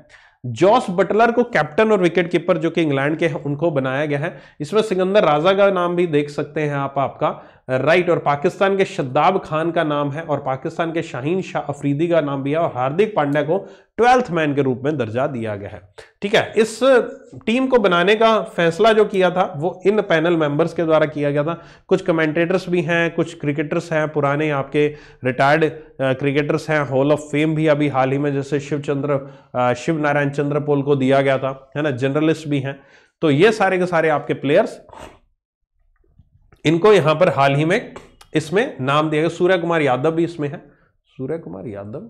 जॉस बटलर को कैप्टन और विकेट कीपर जो कि इंग्लैंड के हैं, उनको बनाया गया है। इसमें सिकंदर राजा का नाम भी देख सकते हैं आप, आपका। राइट, और पाकिस्तान के शद्दाब खान का नाम है, और पाकिस्तान के शाहीन शाह अफरीदी का नाम भी है, और हार्दिक पांड्या को ट्वेल्थ मैन के रूप में दर्जा दिया गया है। ठीक है, इस टीम को बनाने का फैसला जो किया था, वो इन पैनल मेंबर्स के द्वारा किया गया था। कुछ कमेंटेटर्स भी हैं, कुछ क्रिकेटर्स हैं, पुराने आपके रिटायर्ड क्रिकेटर्स हैं हॉल ऑफ़ फेम भी अभी हाल ही में जैसे शिव चंद्र शिव नारायण चंद्र पोल को दिया गया था, है ना जर्नलिस्ट भी हैं। तो ये सारे के सारे आपके प्लेयर्स इनको यहाँ पर हाल ही में इसमें नाम दिया गया। सूर्य कुमार यादव भी इसमें है। Surya Kumar Yadav?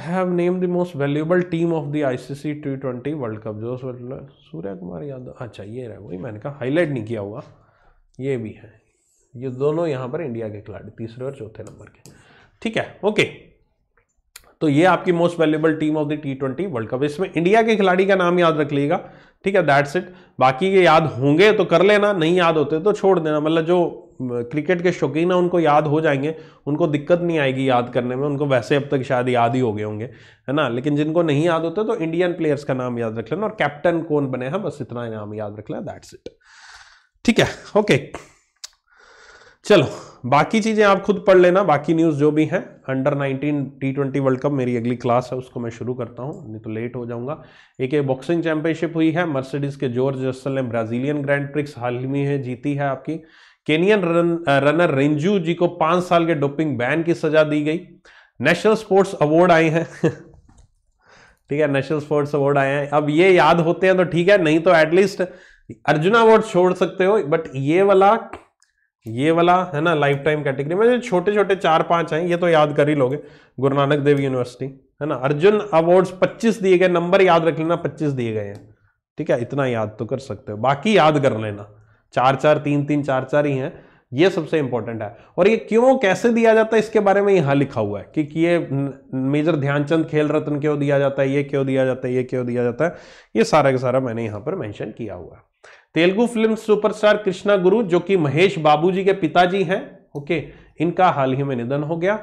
Have name the most valuable team of the ICC T twenty world cup जो सूर्य कुमार यादव अच्छा ये रहा, वही मैंने कहा हाईलाइट नहीं किया हुआ। ये भी है। ये दोनों यहाँ पर इंडिया के खिलाड़ी, तीसरे और चौथे नंबर के। ठीक है ओके तो ये आपकी most valuable team of the T twenty world cup इसमें इंडिया के खिलाड़ी का नाम याद रख लीजिएगा। ठीक है दैट्स इट बाकी ये याद होंगे तो कर लेना, नहीं याद होते तो छोड़ देना। मतलब जो क्रिकेट के शौकीन हैं, उनको याद हो जाएँगे, उनको दिक्कत नहीं आएगी याद करने में, उनको वैसे अब तक शायद याद ही हो गए होंगे, है ना? लेकिन जिनको नहीं याद होते तो इंडियन प्लेयर्स का नाम याद रख लेना और कैप्टन कौन बने हैं, बस इतना नाम याद रख लेना दैट्स इट ठीक है ओके चलो बाकी चीज़ें आप खुद पढ़ लेना बाकी न्यूज़ जो भी है under 19 T twenty world cup मेरी अगली क्लास है उसको मैं शुरू करता हूँ नहीं तो लेट हो जाऊँगा। एक बॉक्सिंग चैंपियनशिप हुई है मर्सिडीज के जॉर्ज रसल ने ब्राजीलियन ग्रैंड प्रिक्स हाल ही में है जीती है आपकी। केनियन रन, रनर रेंजू जी को पाँच साल के डोपिंग बैन की सजा दी गई। नेशनल स्पोर्ट्स अवार्ड आए हैं। ठीक है नेशनल स्पोर्ट्स अवार्ड आए हैं। अब ये याद होते हैं तो ठीक है नहीं तो एटलीस्ट अर्जुना अवार्ड छोड़ सकते हो बट ये वाला ये वाला है ना लाइफ टाइम कैटेगरी में छोटे छोटे चार पाँच हैं, ये तो याद कर ही लोगे। गुरु नानक देव यूनिवर्सिटी है ना? अर्जुन अवार्ड्स 25 दिए गए नंबर याद रख लेना 25 दिए गए हैं। ठीक है? इतना याद तो कर सकते हो। बाकी याद कर लेना। चार चार तीन तीन चार चार ही हैं। ये सबसे इंपॉर्टेंट है। और ये क्यों, कैसे दिया जाता है, इसके बारे में यहाँ लिखा हुआ है। कि ये मेजर ध्यानचंद खेल रत्न क्यों दिया जाता है, ये क्यों दिया जाता है, ये क्यों दिया जाता है, ये सारा का सारा मैंने यहाँ पर मेंशन किया हुआ है। तेलुगु फ़िल्म सुपरस्टार कृष्णा गुरु, जो कि महेश बाबूजी के पिताजी हैं, ओके, इनका हाल ही में निधन हो गया।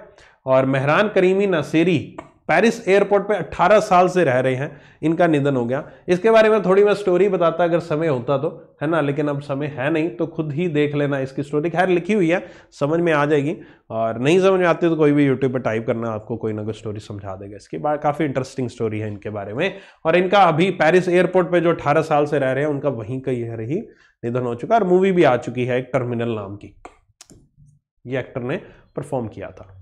और Mehran Karimi Nasseri Paris airport पे 18 साल से रह रहे हैं, इनका निधन हो गया। इसके बारे में थोड़ी मैं स्टोरी बताता, अगर समय होता तो है ना? लेकिन अब समय है नहीं तो खुद ही देख लेना इसकी स्टोरी खैर, लिखी हुई है, समझ में आ जाएगी। और नहीं समझ में आती तो कोई भी यूट्यूब पर टाइप करना, आपको कोई ना कोई स्टोरी समझा देगा। इसकी बात काफ़ी इंटरेस्टिंग स्टोरी है इनके बारे में। और इनका अभी पेरिस एयरपोर्ट पर जो अठारह साल से रह रहे हैं, उनका वहीं का यह रही निधन हो चुका और मूवी भी आ चुकी है, एक टर्मिनल नाम की। ये एक्टर ने परफॉर्म किया था।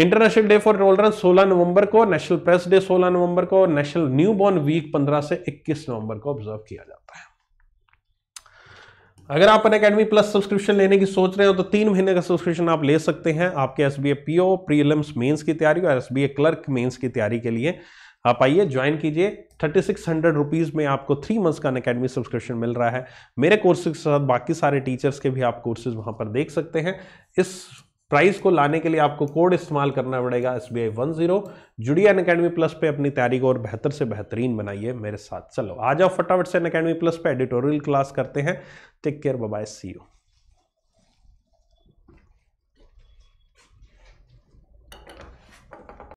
इंटरनेशनल डे फॉर टॉलरेंस 16 नवंबर को नेशनल प्रेस डे 16 नवंबर को नेशनल न्यू बॉर्न वीक 15 से 21 नवंबर को ऑब्ज़र्व किया जाता है। अगर आप अन अकेडमी प्लस सब्सक्रिप्शन लेने की सोच रहे हो तो तीन महीने का सब्सक्रिप्शन आप ले सकते हैं। आपके S B A PO prelims mains की तैयारी और S B A clerk mains की तैयारी के लिए आप आइए ज्वाइन कीजिए। थर्टी सिक्स हंड्रेड रुपीज़ में आपको थ्री मंथ्स का अकेडमी सब्सक्रिप्शन मिल रहा है। मेरे कोर्सेज के साथ बाकी सारे टीचर्स के भी आप कोर्सेज वहाँ पर देख सकते हैं। इस प्राइस को लाने के लिए आपको कोड इस्तेमाल करना पड़ेगा S B I one zero. जुड़िया Unacademy plus पे अपनी तैयारी को और बेहतर से बेहतरीन बनाइए मेरे साथ। चलो, आ जाओ फटाफट से अन अकेडमी प्लस पे एडिटोरियल क्लास करते हैं। Take care bye see you.